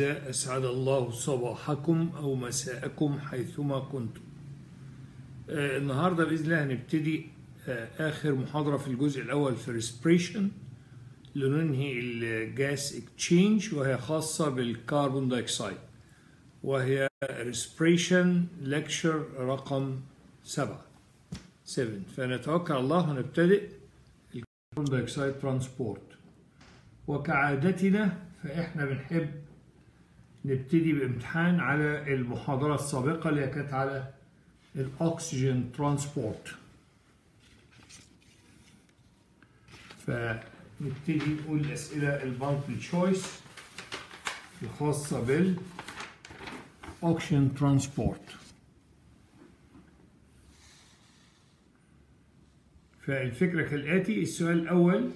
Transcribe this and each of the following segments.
الأعزاء أسعد الله صباحكم أو مساءكم حيثما كنتم. آه النهاردة بإذن الله هنبتدي آه آخر محاضرة في الجزء الأول في respiration لننهي ال gas exchange وهي خاصة بال carbon dioxide وهي respiration lecture رقم سبعة. 7 فنتوكل الله هنبتدئ ال carbon dioxide transport وكعادتنا فإحنا بنحب نبتدي بامتحان على المحاضرة السابقة اللي كانت على ال oxygen transport. فنبتدي نقول الأسئلة ال multi choice الخاصة بال oxygen transport. فالفكرة كالآتي السؤال الأول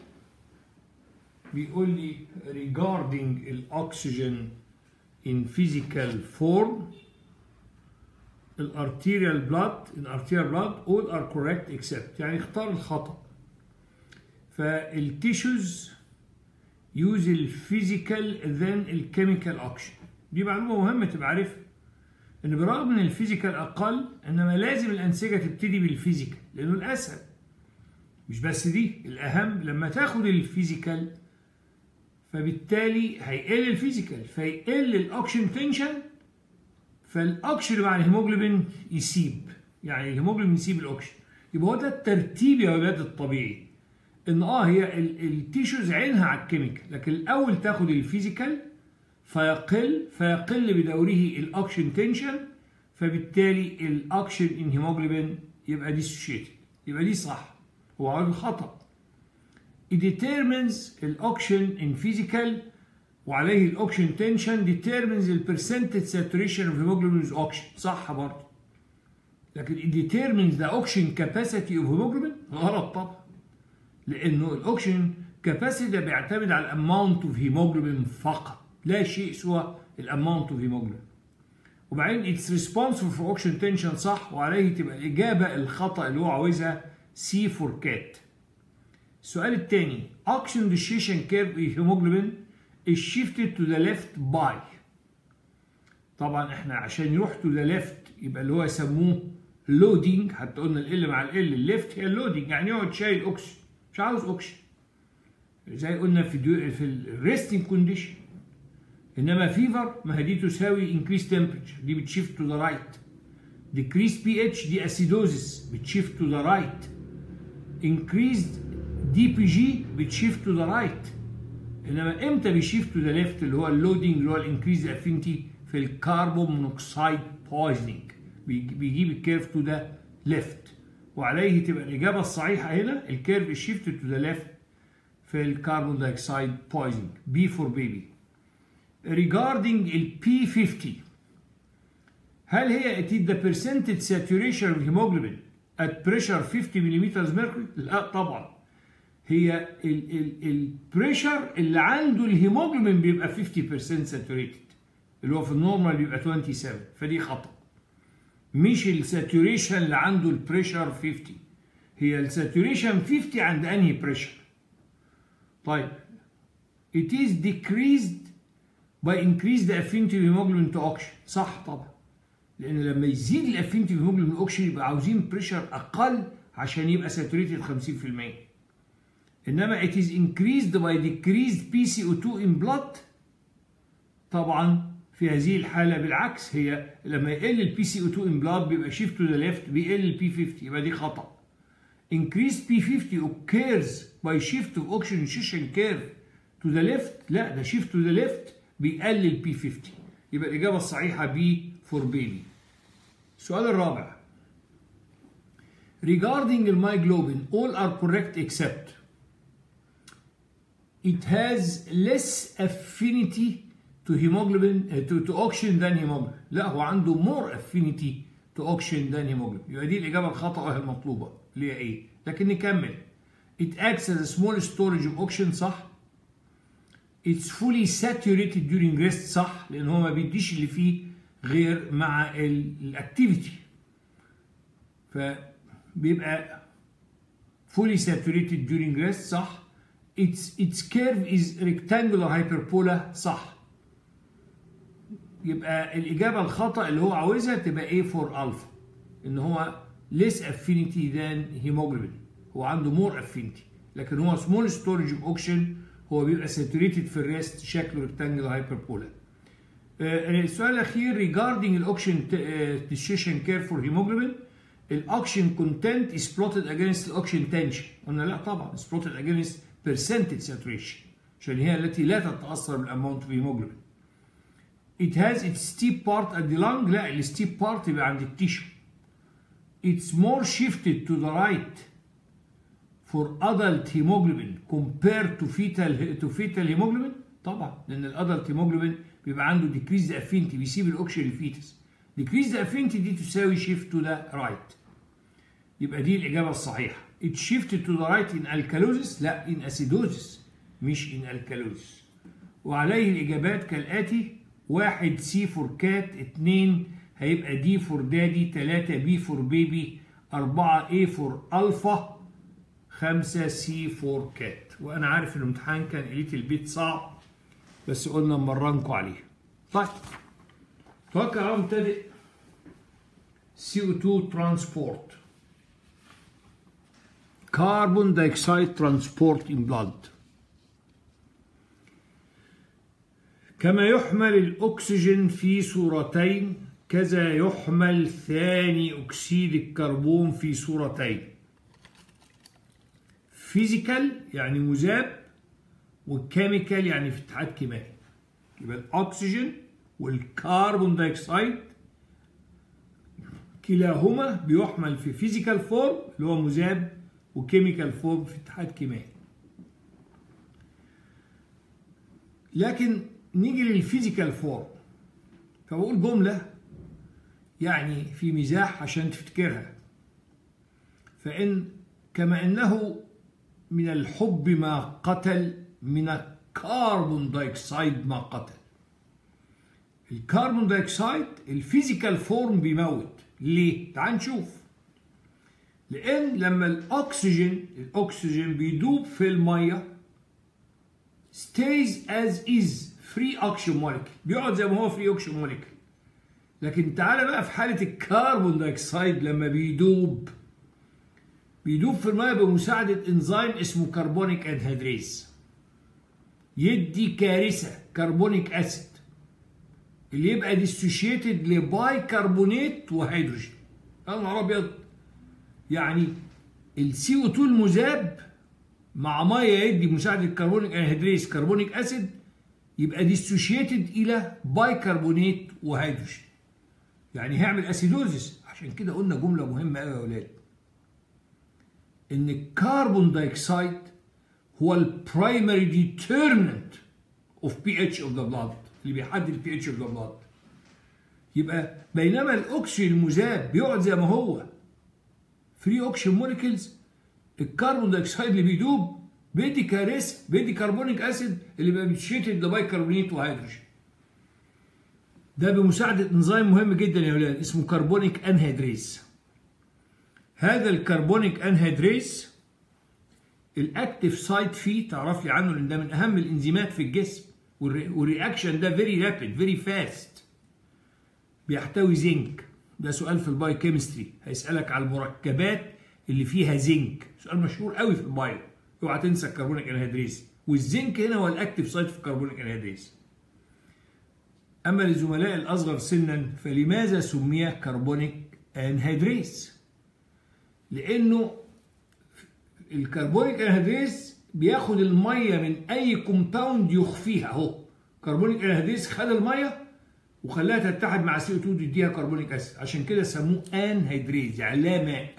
بيقول لي regarding ال oxygen in physical form ال arterial blood ال arterial blood all are correct except يعني اختار الخطأ. فال tissues use ال physical then ال chemical oxygen دي معلومة مهمة تبقى عارفها إن برغم إن ال physical أقل إنما لازم الأنسجة تبتدي بال physical لأنه الأسهل. مش بس دي الأهم لما تاخد الفيزيكال فبالتالي هيقل الفيزيكال فيقل الاكشن تنشن فالاكشن مع الهيموجلوبين يسيب. يعني الهيموجلوبين يسيب الاكشن يبقى هو ده الترتيب يا ولاد الطبيعي. إن آه هي ال tissues عينها على ال chemical لكن الأول تاخد ال physical فيقل فيقل بدوره ال oxygen tension فبالتالي ال oxygen in hemoglobin يبقى dissociated يبقى دي صح. هو عامل خطأ. It determines الاوكشن in physical وعليه ال oxygen tension determines ال percentage saturation of hemoglobin with oxygen صح برضه لكن it determines the oxygen capacity of hemoglobin غلط طبعا لأنه الاوكشن capacity ده بيعتمد على ال amount of hemoglobin فقط لا شيء سوى ال amount of hemoglobin وبعدين it's responsible for oxygen tension صح وعليه تبقى الاجابه الخطا اللي هو عاوزها C for cat السؤال الثاني dissociation curve hemoglobin is shifted to the left by. طبعا إحنا عشان يروح to the left يبقى اللي هو يسموه loading. حتى قلنا L مع L ال left هي ال loading يعني يقعد شايل اوكسجين مش عاوز اوكسجين زي قلنا في دو في ال resting condition إنما fever ما هي دي تساوي increase temperature. دي بت shift to the right. decreased pH دي acidosis. بت shift to the right. increased DPG بت shift to the right إنما إمتى بي shift to the left اللي هو ال loading اللي هو ال increase affinity في ال carbon monoxide poisoning بيجيب ال curve to the left وعليه تبقى الإجابة الصحيحة هنا ال curve shift to the left في ال carbon dioxide poisoning B for baby regarding ال P50 هل هي it is the percentage saturation of hemoglobin at pressure 50 ملم mercury؟ لا طبعا. هي ال pressure اللي عنده الهيموجلوبين بيبقى 50% saturated اللي هو في ال normal بيبقى 27 فدي خطأ. مش ال saturation اللي عنده ال pressure 50 هي ال saturation 50 عند أنهي pressure طيب it is decreased by increase the affinity hemoglobin to oxygen. صح طبعا. لأن لما يزيد hemoglobin to oxygen يبقى عاوزين pressure أقل عشان يبقى saturated 50% انما it is increased by decreased PCO2 in blood طبعا في هذه الحاله بالعكس هي لما يقل ال PCO2 in blood بيبقى shift to the left بيقل ال P50 يبقى دي خطا increased P50 occurs by shift of oxygenation curve to the left لا ده shift to the left بيقلل P50 يبقى الاجابه الصحيحه B for baby السؤال الرابع regarding المايجلوبين all are correct except it has less affinity to hemoglobin uh, to, to oxygen than hemoglobin لا هو عنده more affinity to oxygen than hemoglobin يبقى دي الإجابة الخطأ وهي المطلوبة اللي هي إيه؟ لكن نكمل it acts as a small storage of oxygen صح it's fully saturated during rest صح لأن هو ما بيديش اللي فيه غير مع الاكتيفيتي فبيبقى fully saturated during rest صح its its curve is rectangular hyperbola صح يبقى الإجابة الخطأ اللي هو عاوزها تبقى A for alpha إن هو less affinity than hemoglobin هو عنده more affinity لكن هو small storage of oxygen هو بيبقى saturated في الريست شكله rectangular hyperpolar السؤال الأخير regarding الأوكشن dissociation curve for hemoglobin الأوكشن content is plotted against الأوكشن tension قلنا لا طبعا is plotted against percentage saturation عشان هي التي لا تتأثر بالأماونت of hemoglobin it has its steep part at the lung لا الستيب part يبقى عند التيشو it's more shifted to the right for adult hemoglobin compared to fetal to fetal hemoglobin طبعا لأن الادلت hemoglobin بيبقى عنده decreased affinity بيسيب الاوكسجين للفيتس decreased affinity دي تساوي shift to the right يبقى دي الإجابة الصحيحة. It shifted to the right in alkalosis لا in acidosis مش in alkalosis. وعليه الإجابات كالآتي واحد C for cat اتنين هيبقى D for daddy تلاتة B for baby أربعة A for alpha خمسة C for cat وأنا عارف إن الامتحان كان a little bit صعب بس قلنا نمرنكم عليه. طيب. توكل على مبتدئ CO2 transport. Carbon dioxide transport in blood. كما يحمل الأكسجين في صورتين كذا يحمل ثاني أكسيد الكربون في صورتين. physical يعني مذاب و chemical يعني في اتحاد كيميائي يبقى الأكسجين وال carbon dioxide كلاهما بيحمل في physical form اللي هو مذاب و chemical form في اتحاد كيميائي لكن نيجي لل physical form. فبقول جملة يعني في مزاح عشان تفتكرها. فإن كما أنه من الحب ما قتل من ال carbon dioxide ما قتل. ال carbon dioxide ال physical form بيموت. ليه؟ تعال نشوف. لأن لما الأكسجين الأكسجين بيدوب في المية stays as is free oxygen molecule بيقعد زي ما هو free oxygen molecule لكن تعالى بقى في حالة ال carbon dioxide لما بيدوب. بيدوب في المية بمساعدة انزيم اسمه carbonic anhydrase يدي كارثة carbonic acid اللي يبقى dissociated ل bicarbonate وهيدروجين. يا نهار أبيض. يعني ال CO2 المذاب مع مية يدي بمساعدة carbonic anhydrase carbonic acid يبقى dissociated إلى بايكربونات وهيدروجين يعني هيعمل acidosis عشان كده قلنا جملة مهمة قوي يا أولاد إن ال carbon dioxide هو ال primary determinant of pH of the blood اللي بيحدد ال pH of the blood يبقى بينما الأكسجين المذاب بيقعد زي ما هو free oxygen molecules ال carbon dioxide اللي بيدوب بيدي كارثه بيدي carbonic acid اللي بقى dissociated ل bicarbonate وهيدروجين ده بمساعدة انزيم مهم جدا يا ولاد اسمه carbonic anhydrase هذا ال carbonic anhydrase ال active site فيه تعرف لي عنه لأن ده من أهم الإنزيمات في الجسم وال reaction ده very rapid very fast بيحتوي زنك ده سؤال في ال biochemistry. هيسألك على المركبات اللي فيها زنك. سؤال مشهور قوي في ال bio اوعى تنسى ال carbonic anhydrase وال zinc هنا هو ال active site في ال carbonic anhydrase أما للزملاء الأصغر سنا فلماذا سمي carbonic anhydrase لأنه ال carbonic anhydrase بياخد المية من أي compound يخفيها. أهو carbonic anhydrase خد المية وخلاها تتحد مع CO2 تديها carbonic acid. عشان كده سموه anhydrase يعني لا ماء.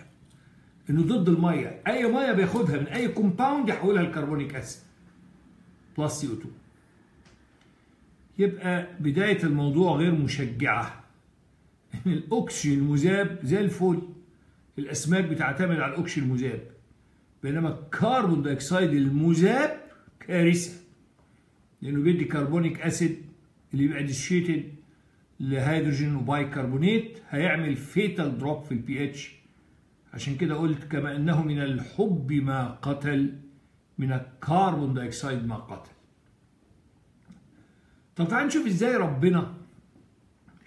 إنه ضد المية. أي مية بياخدها من أي compound يحولها ل carbonic acid. plus CO2 يبقى بداية الموضوع غير مشجعة. ان الأكسجين المذاب زي الفل. الأسماك بتعتمد على الأكسجين المذاب. بينما ال carbon dioxide المذاب كارثة. لأنه بيدي carbonic acid اللي بيبقى dissociated لهيدروجين وبايكربونات هيعمل fatal drop في البي اتش عشان كده قلت كما إنه من الحب ما قتل من ال carbon dioxide ما قتل. طب تعال نشوف إزاي ربنا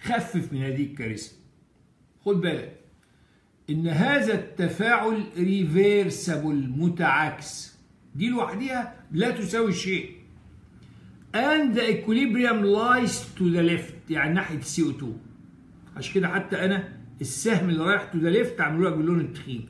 خفف من هذه الكارثة. خد بالك إن هذا التفاعل reversible متعاكس دي لوحدها لا تساوي شيء. And the equilibrium lies to the left. يعني ناحية ال CO2 عشان كده حتى أنا السهم اللي رايح to the left عملوها باللون التخين.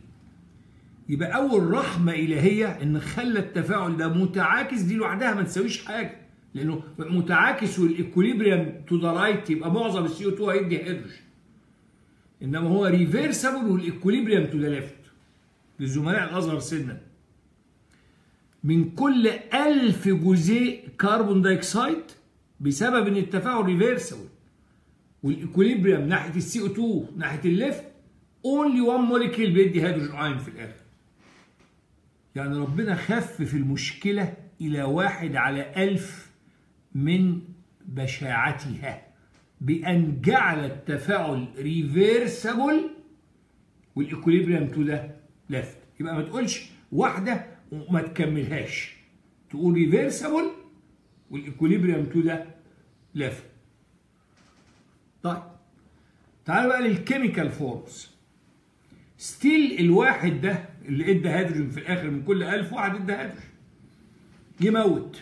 يبقى أول رحمة إلهية إن خلى التفاعل ده متعاكس دي لوحدها ما تساويش حاجة. لأنه متعاكس وال equilibrium to the right يبقى معظم ال CO2 هيدي هيدروجين إنما هو reversible وال equilibrium to the left للزملاء الأصغر سنا من كل ألف جزيء carbon dioxide بسبب إن التفاعل reversible وال equilibrium ناحية ال CO2 ناحية ال left only 1 molecule بيدي hydrogen ion في الآخر. يعني ربنا خفف المشكلة إلى واحد على ألف من بشاعتها بأن جعل التفاعل reversible وال equilibrium to the left يبقى ما تقولش واحدة وما تكملهاش. تقول reversible وال equilibrium to the left طيب تعال بقى لل chemical forms. Still الواحد ده اللي ادى هيدروجين في الآخر من كل 1000 واحد ادى هيدروجين يموت.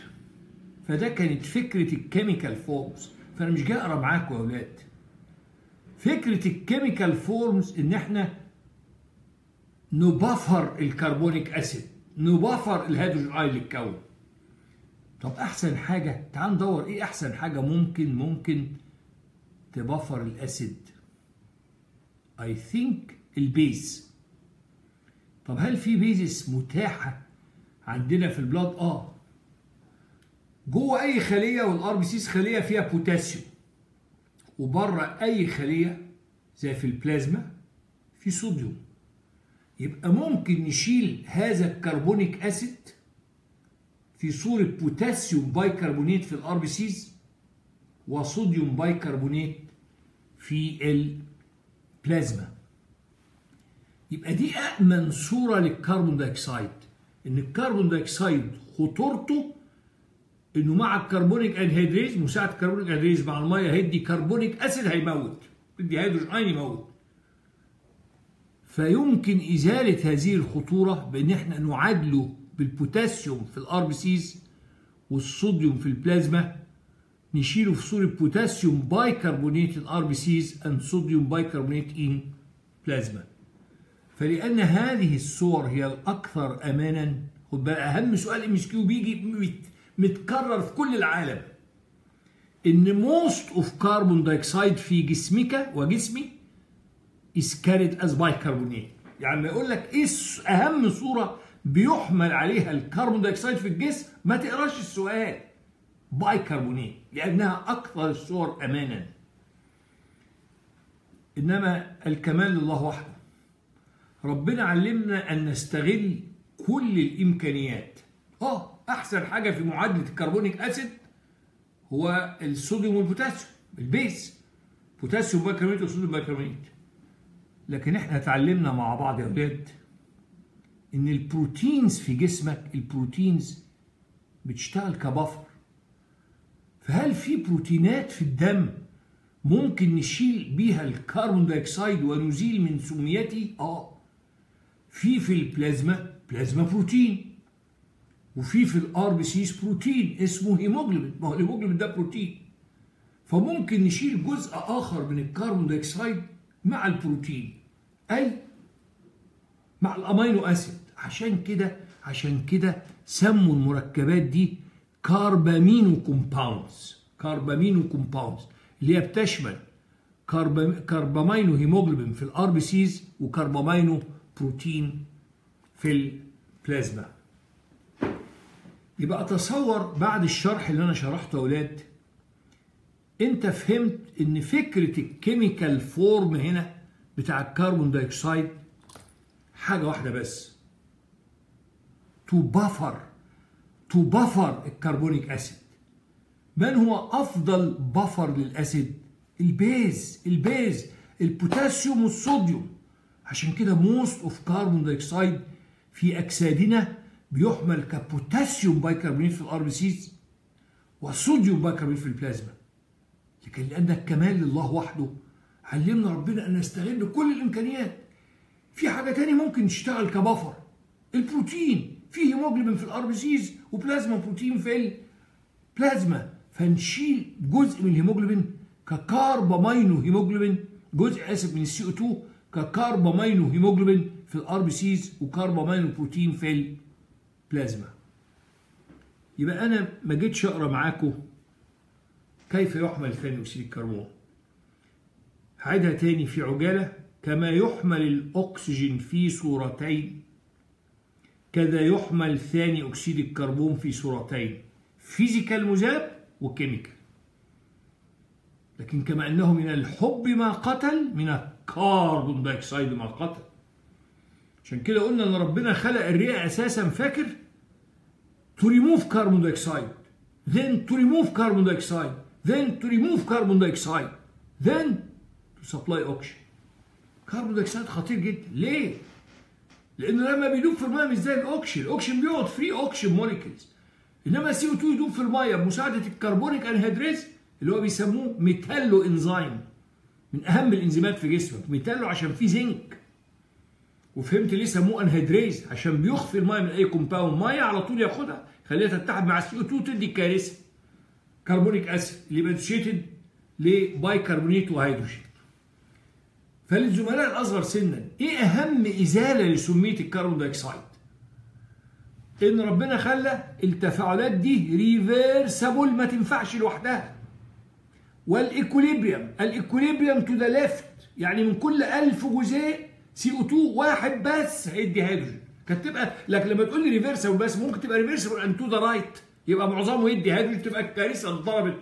فده كانت فكرة ال chemical forms. فأنا مش جاي أقرأ معاكم يا أولاد. فكرة ال chemical forms إن إحنا نبفر الكربونيك أسيد نبفر الهيدروجين ايون اللي اتكون. طب أحسن حاجة تعال ندور إيه أحسن حاجة ممكن ممكن ت buffer ال acid؟ I think ال base. طب هل في bases متاحة عندنا في البلاد آه. جوه أي خلية وال RBCs خلية فيها بوتاسيوم وبره أي خلية زي في البلازما في صوديوم يبقى ممكن نشيل هذا ال carbonic acid في صورة potassium bicarbonate في ال RBCs و sodium bicarbonate في البلازما. يبقى دي أأمن صورة لل carbon dioxide إن ال carbon dioxide خطورته إنه مع ال carbonic anhydrase مساعدة ال carbonic anhydrase مع المية هيدي carbonic acid هيموت يدي هيدروجين يموت. فيمكن إزالة هذه الخطورة بإن إحنا نعادله بالبوتاسيوم في ال RBCs والصوديوم في البلازما نشيله في صورة potassium bicarbonate in RBCs and sodium bicarbonate in plasma. فلأن هذه الصور هي الأكثر أمانا خد بالك أهم سؤال MCQ بيجي متكرر في كل العالم. إن most of carbon dioxide في جسمك وجسمي is carried as bicarbonate. يعني ما يقول لك إيه أهم صورة بيحمل عليها ال carbon dioxide في الجسم. ما تقراش السؤال. بايكربونات لأنها أكثر الصور أمانا. إنما الكمال لله وحده. ربنا علمنا أن نستغل كل الإمكانيات. آه أحسن حاجة في معادلة ال carbonic acid هو الصوديوم والبوتاسيوم ال base. potassium bicarbonate و sodium bicarbonate. لكن إحنا اتعلمنا مع بعض يا أولاد إن ال proteins في جسمك ال proteins بتشتغل ك buffer. فهل في بروتينات في الدم ممكن نشيل بيها ال carbon dioxide ونزيل من سميته؟ آه. في في ال plasma plasma protein. وفي في ال RBCs بروتين اسمه هيموجلوبين. ما هو الهيموجلوبين ده بروتين. فممكن نشيل جزء آخر من ال carbon dioxide مع البروتين. أي؟ مع ال amino acid. عشان كده عشان كده سموا المركبات دي carbamino compounds carbamino compounds اللي هي بتشمل carbamino hemoglobin في ال RBCs و carbamino protein في البلازما. يبقى اتصور بعد الشرح اللي أنا شرحته يا أولاد انت فهمت ان فكرة ال chemical form هنا بتاع ال carbon dioxide حاجة واحدة بس. to buffer to buffer ال carbonic acid من هو أفضل buffer لل acid؟ ال base ال base البوتاسيوم والصوديوم. عشان كده most of carbon dioxide في اجسادنا بيحمل ك potassium bicarbonate في ال RBCs و sodium bicarbonate في البلازما. لكن لأن الكمال لله وحده علمنا ربنا أن نستغل كل الإمكانيات. في حاجة تاني ممكن تشتغل ك buffer البروتين. في هيموجلوبين في ال RBCs و plasma protein في البلازما فنشيل جزء من الهيموجلوبين ك carbamino hemoglobin جزء آسف من ال CO2 ك carbamino hemoglobin في ال RBCs و carbamino protein في البلازما يبقى أنا ما جيتش أقرأ معاكم كيف يحمل ثاني أكسيد الكربون. هعيدها تاني في عجالة. كما يحمل الأكسجين في صورتين. كذا يحمل ثاني أكسيد الكربون في صورتين physical مذاب و chemical. لكن كما أنه من الحب ما قتل من ال carbon dioxide ما قتل. عشان كده قلنا إن ربنا خلق الرئة أساسا فاكر to remove carbon dioxide then to remove carbon dioxide then to remove carbon dioxide then to supply oxygen. carbon dioxide خطير جدا. ليه؟ لأنه لما بيدوب في الميه مش زي الاوكسجين الاوكسجين بيقعد free oxygen molecules إنما CO2 يدوب في الميه بمساعده ال carbonic anhydrase اللي هو بيسموه metalloenzyme من أهم الإنزيمات في جسمك. metallo عشان فيه زنك وفهمت ليه سموه anhydrase عشان بيخفي الميه من أي compound مية على طول ياخدها خليها تتحد مع ال CO2 تدي كارثة. carbonic acid اللي بي dissociate ل bicarbonate و hydrogen فللزملاء الأصغر سنا إيه أهم إزالة لسمية ال carbon dioxide؟ إن ربنا خلى التفاعلات دي reversible ما تنفعش لوحدها. وال equilibrium ال equilibrium to the left يعني من كل 1000 جزيء CO2 واحد بس هيدي هيدروجين. كانت تبقى لكن لما تقول لي reversible بس ممكن تبقى reversible and to the right يبقى معظمه يدي هيدروجين تبقى كارثة ضربت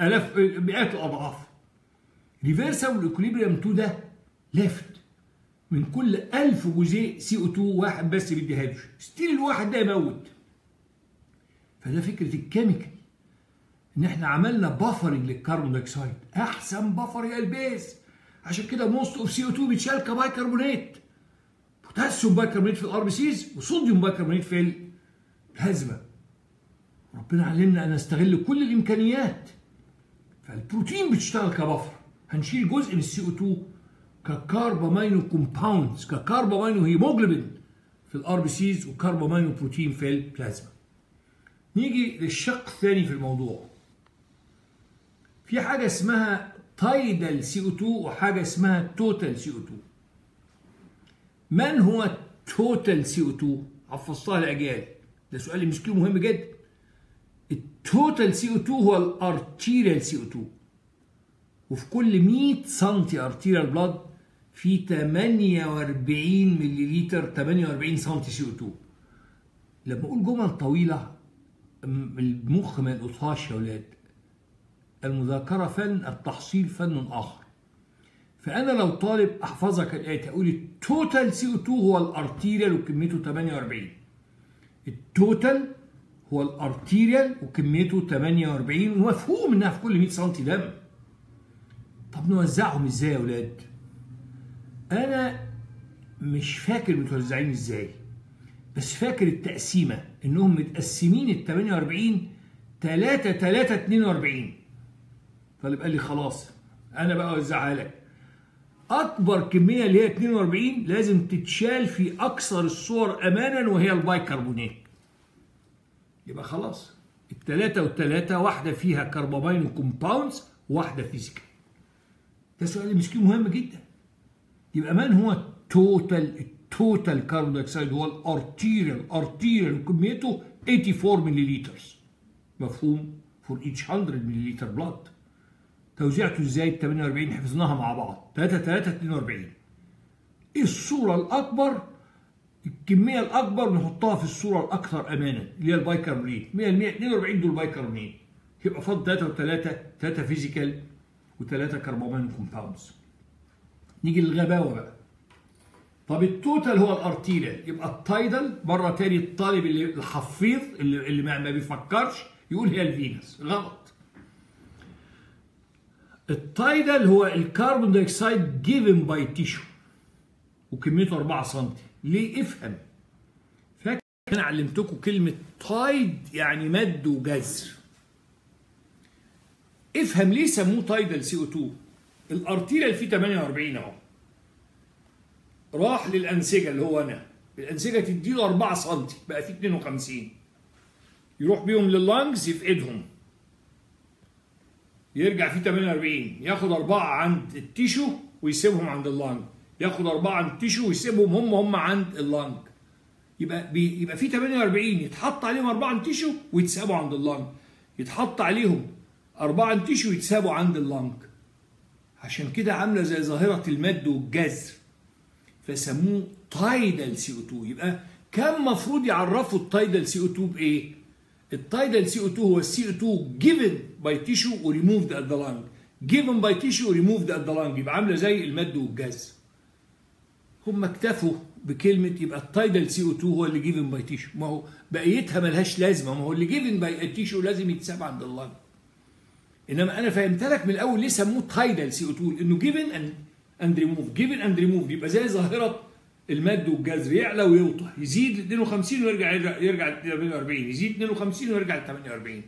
الاف مئات الأضعاف. reversible ال equilibrium to the left. من كل 1000 جزيء CO2 واحد بس بيدي هيدروجين still الواحد ده يموت. فده فكرة ال chemical. إن إحنا عملنا buffering لل carbon dioxide أحسن buffer هي ال base عشان كده most of CO2 بيتشال ك bicarbonate potassium bicarbonate في ال RBCs و sodium bicarbonate في البلازما ربنا علمنا أن نستغل كل الإمكانيات. فالبروتين بتشتغل ك buffer هنشيل جزء من ال CO2 ك carbamino compounds ك carbamino hemoglobin في ال RBCs و carbamino protein في البلازما نيجي للشق الثاني في الموضوع. في حاجة اسمها tidal CO2 وحاجة اسمها total CO2 من هو total CO2 حفظتها لاجيال ده سؤال MCQ مهم جدا. ال total CO2 هو ال arterial CO2 وفي كل 100 سم arterial blood في 48 ملليلتر 48 سم CO2 لما أقول جمل طويلة المخ ما يلقطهاش يا ولاد المذاكرة فن التحصيل فن آخر. فأنا لو طالب أحفظك الاتي أقول ال total CO2 هو ال arterial وكميته 48 ال total هو ال arterial وكميته 48 ومفهوم إنها في كل 100 سم دم. طب نوزعهم إزاي يا ولاد أنا مش فاكر متوزعين إزاي بس فاكر التقسيمة إنهم متقسمين ال 48 3 3 42 طالب قال لي خلاص أنا بقى أوزعها لك. أكبر كمية اللي هي 42 لازم تتشال في أكثر الصور امانا وهي البايكربونات. يبقى خلاص الثلاثه والثلاثه واحدة فيها carbamino compounds وواحده physical. ده سؤال MCQ مهم جدا. يبقى من هو ال total ال total carbon dioxide هو ال arterial arterial كميته 84 ملليلتر مفهوم؟ for each 100 milliliter blood توزيعته إزاي؟ ال 48 حفظناها مع بعض. 3 3 42 إيه الصورة الأكبر الكمية الأكبر نحطها في الصورة الأكثر امانا اللي هي البايكربونات 100 42 دول بايكربونات يبقى فاضل 3 و3 3 physical و3 carbamino compounds نيجي للغباوة بقى. طب ال total هو ال arterial يبقى ال tidal مرة تاني الطالب اللي الحفيظ اللي, اللي ما بيفكرش يقول هي ال venous. غلط. ال tidal هو ال carbon dioxide given by tissue وكميته 4 سم ليه؟ افهم. فاكر أنا علمتكم كلمة tide يعني مد وجزر افهم ليه سموه tidal CO2 ال arterial فيه 48 اهو. راح للانسجة اللي هو أنا. الانسجة تديله 4 سم بقى فيه 52 يروح بيهم لل lungs يفقدهم. يرجع فيه 48 ياخد أربعة عند ال tissue ويسيبهم عند ال lung. ياخد أربعة عند ال tissue ويسيبهم هم هم عند ال lung. يبقى بي يبقى في 48 يتحط عليهم أربعة عند ال tissue ويتسابوا عند ال lung. يتحط عليهم أربعة عند ال tissue ويتسابوا عند ال lung. عشان كده عاملة زي ظاهرة المد والجزر فسموه tidal CO2 يبقى كان مفروض يعرفوا التايدال سي أو 2 بإيه؟ التايدال سي أو 2 هو السي أو 2 given by tissue وريموفد at the lung. given by tissue وريموفد at the lung. يبقى عاملة زي المد والجزر هم اكتفوا بكلمة يبقى ال tidal CO2 هو اللي given by tissue ما هو بقيتها ملهاش لازمة. ما هو اللي given by tissue لازم يتساب عند ال lung إنما أنا فهمت لك من الأول ليه سموه تايدال سي أو 2 لأنه جيفن اند ريموف جيفن اند ريموف يبقى زي ظاهرة المد والجزر يعلى ويوطى. يزيد ل 52 ويرجع يرجع ل 48 يزيد 52 ويرجع ل 48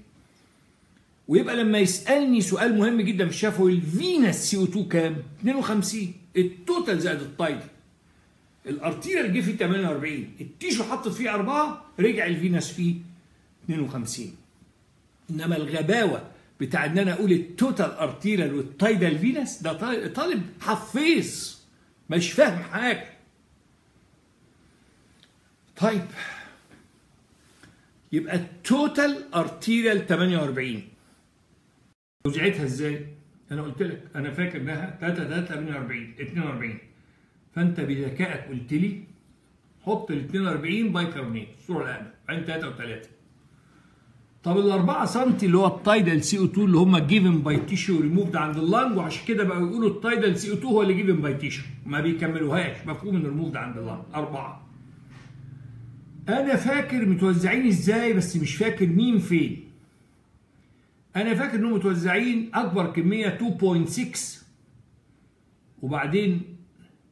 ويبقى لما يسألني سؤال مهم جدا في الشفوي ال venous CO2 كام؟ 52 ال total زائد ال tidal ال arterial جه فيه 48 ال tissue حطت فيه 4 رجع ال venous فيه 52 إنما الغباوة بتاع إن أنا أقول ال total arterial وال tidal venous ده طالب حفيظ. مش فاهم حاجة. طيب. يبقى ال total arterial 48 توزيعتها إزاي؟ أنا قلت لك أنا فاكر إنها 3 3 48 42 فأنت بذكائك قلت لي حط ال 42 بايكربونات الصورة الاقل عين 3 و3 طب ال 4 سم اللي هو التايدال سي أو 2 اللي هم جيفن باي تيشو ريموفد عند اللنج وعشان كده بقوا يقولوا ال tidal CO2 هو اللي given by tissue ما بيكملوهاش مفهوم انه ريموفد عند اللنج أربعة. أنا فاكر متوزعين إزاي بس مش فاكر مين فين. أنا فاكر إنهم متوزعين أكبر كمية 2.6 وبعدين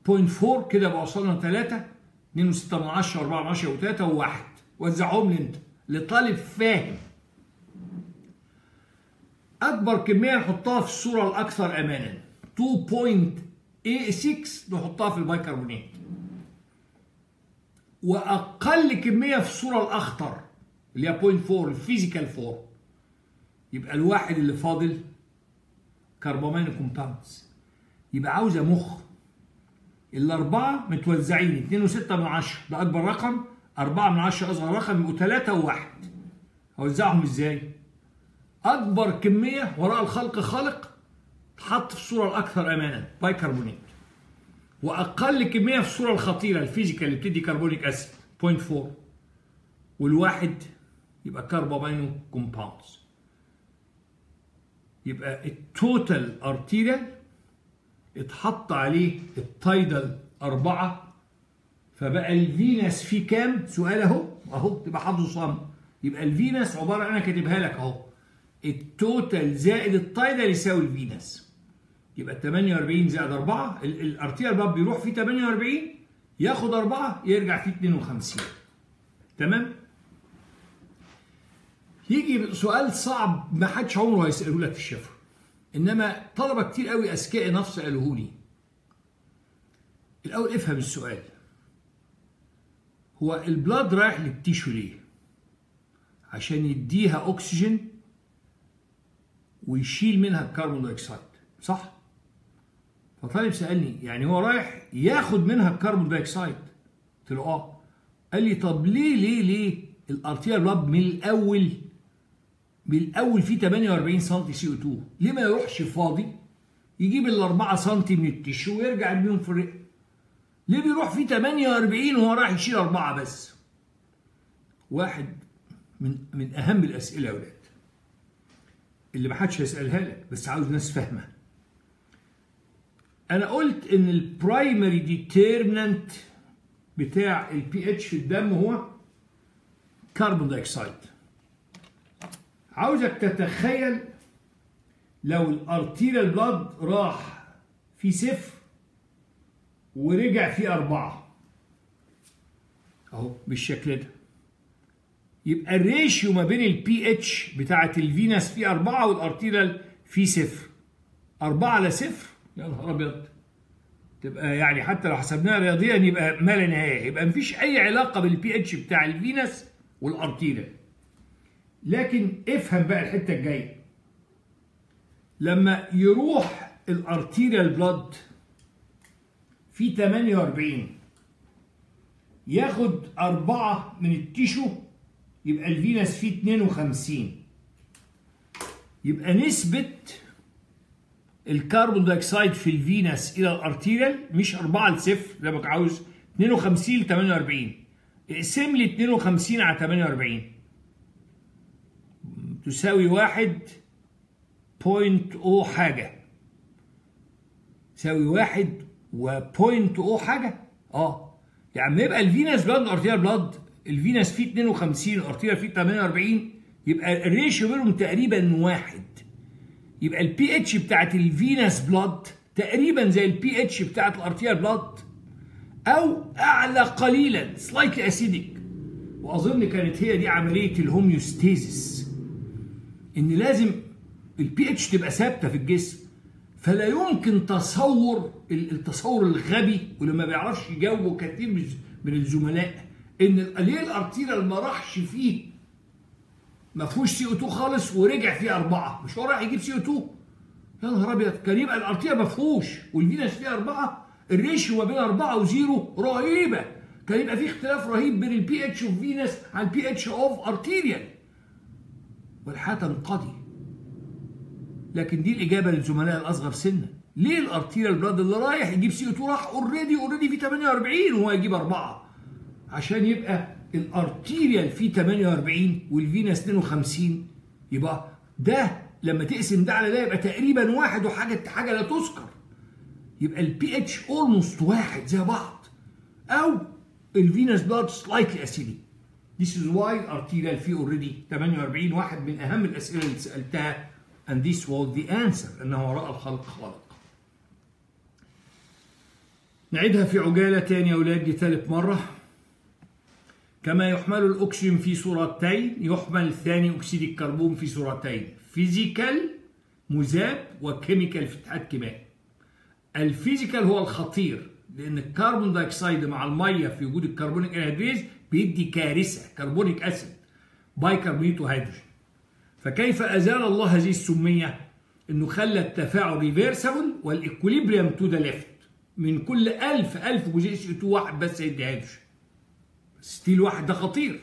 0.4 كده بقى وصلنا 3 2 6 من 10 4 من 10 و3 و1 وزعهم لي انت لطالب فاهم. أكبر كمية نحطها في الصورة الأكثر امانا. 2.86 نحطها في البيكربونات. وأقل كمية في الصورة الأخطر اللي هي 0.4 ال physical 4 يبقى الواحد اللي فاضل carbamino compounds يبقى عاوزة مخ. الأربعة متوزعين 2 و6 من 10 ده أكبر رقم. 4 من 10 أصغر رقم يبقوا 3 و1 هوزعهم إزاي؟ أكبر كمية وراء الخلق خلق تحط في الصورة الأكثر امانا بايكربونات وأقل كمية في الصورة الخطيرة ال physical اللي بتدي carbonic acid 0.4 والواحد يبقى carbamino compounds يبقى ال total arterial اتحط عليه ال tidal أربعة. فبقى ال venous فيه كام؟ سؤال أهو. أهو تبقى حافظه صم. يبقى ال venous عبارة أنا كاتبها لك أهو. ال total زائد ال tidal يساوي ال venous يبقى 48 زائد 4 ال arterial blood بيروح فيه 48 ياخد 4 يرجع فيه 52 تمام؟ يجي سؤال صعب ما حدش عمره هيسأله لك في الشفوي إنما طلبة كتير قوي أذكياء نفس قالوه لي. الأول افهم السؤال. هو ال blood رايح لل tissue ليه؟ عشان يديها اكسجين ويشيل منها ال carbon dioxide صح؟ فطالب سألني يعني هو رايح ياخد منها ال carbon dioxide؟ قلت له آه. قال لي طب ليه ليه ليه؟ ال arterial blood من الأول من الأول فيه 48 سم CO2 ليه ما يروحش فاضي؟ يجيب ال 4 سم من ال tissue ويرجع يرميهم في الرئه ليه بيروح فيه 48 وهو رايح يشيل أربعة بس؟ واحد من من أهم الأسئلة يا ولاد اللي ما حدش هيسألها لك بس عاوز ناس فاهمة. أنا قلت إن ال primary determinant بتاع البي اتش في الدم هو carbon dioxide عاوزك تتخيل لو ال arterial blood راح في صفر ورجع فيه أربعة. أهو بالشكل ده. يبقى ال ratio ما بين البي اتش بتاعة ال venous فيه أربعة وال arterial في صفر. أربعة على صفر؟ يا نهار أبيض. تبقى يعني حتى لو حسبناها رياضيا يبقى ما لا نهاية. يبقى مفيش أي علاقة بالبي اتش بتاع ال venous وال arterial لكن افهم بقى الحتة الجاية. لما يروح ال arterial blood في 48 ياخد أربعة من ال tissue يبقى ال venous فيه 52 يبقى نسبة ال carbon dioxide في ال venous إلى ال arterial مش 4 لصفر زي ما عاوز 52 ل 48 اقسم لي 52 على 48 تساوي واحد point أو حاجة. تساوي واحد و point أو حاجة؟ آه. يعني يبقى ال venous blood ال arterial blood ال venous فيه 52 ال arterial فيه 48 يبقى ال ratio بينهم تقريبا واحد. يبقى البي اتش بتاعت ال venous blood تقريبا زي البي اتش بتاعت ال arterial blood أو أعلى قليلا slightly acidic وأظن كانت هي دي عملية ال homeostasis. إن لازم البي اتش تبقى ثابتة في الجسم فلا يمكن تصور التصور الغبي واللي ما بيعرفش يجاوبه كثير من الزملاء. إن ليه ال arterial ما راحش فيه ما فيهوش CO2 خالص ورجع فيه أربعة. مش هو راح يجيب CO2 يا نهار أبيض! كان يبقى ال arterial ما فيهوش وال venous فيه أربعة. ال ratio ما بين أربعة و zero. رهيبة! كان يبقى في اختلاف رهيب بين ال pH of venous عن ال pH of arterial والحياة تنقضي لكن دي الإجابة للزملاء الأصغر سنا. ليه ال arterial blood اللي رايح يجيب CO2 راح already already في 48 وهو يجيب أربعة؟ عشان يبقى ال arterial فيه 48 وال venous 52 يبقى ده لما تقسم ده على ده يبقى تقريبا واحد وحاجة حاجة لا تذكر. يبقى ال pH almost واحد زي بعض. أو ال venous blood slightly acidic This is why arterial فيه already 48 واحد من أهم الأسئلة اللي سألتها. And this was the answer انه وراء الخلق خالق. نعيدها في عجالة تاني يا أولاد دي ثالث مرة. كما يحمل الأكسجين في صورتين يحمل ثاني أكسيد الكربون في صورتين physical مذاب و chemical في اتحاد كيميائي. ال physical هو الخطير لأن ال carbon dioxide مع المية في وجود ال carbonic anhydrase بيدي كارثة carbonic acid bicarbonate وهيدروجين فكيف أزال الله هذه السمية؟ إنه خلى التفاعل reversible وال equilibrium to the left من كل 1000 1000 جزيء CO2 واحد بس يدي هيدروجين. still واحد ده خطير.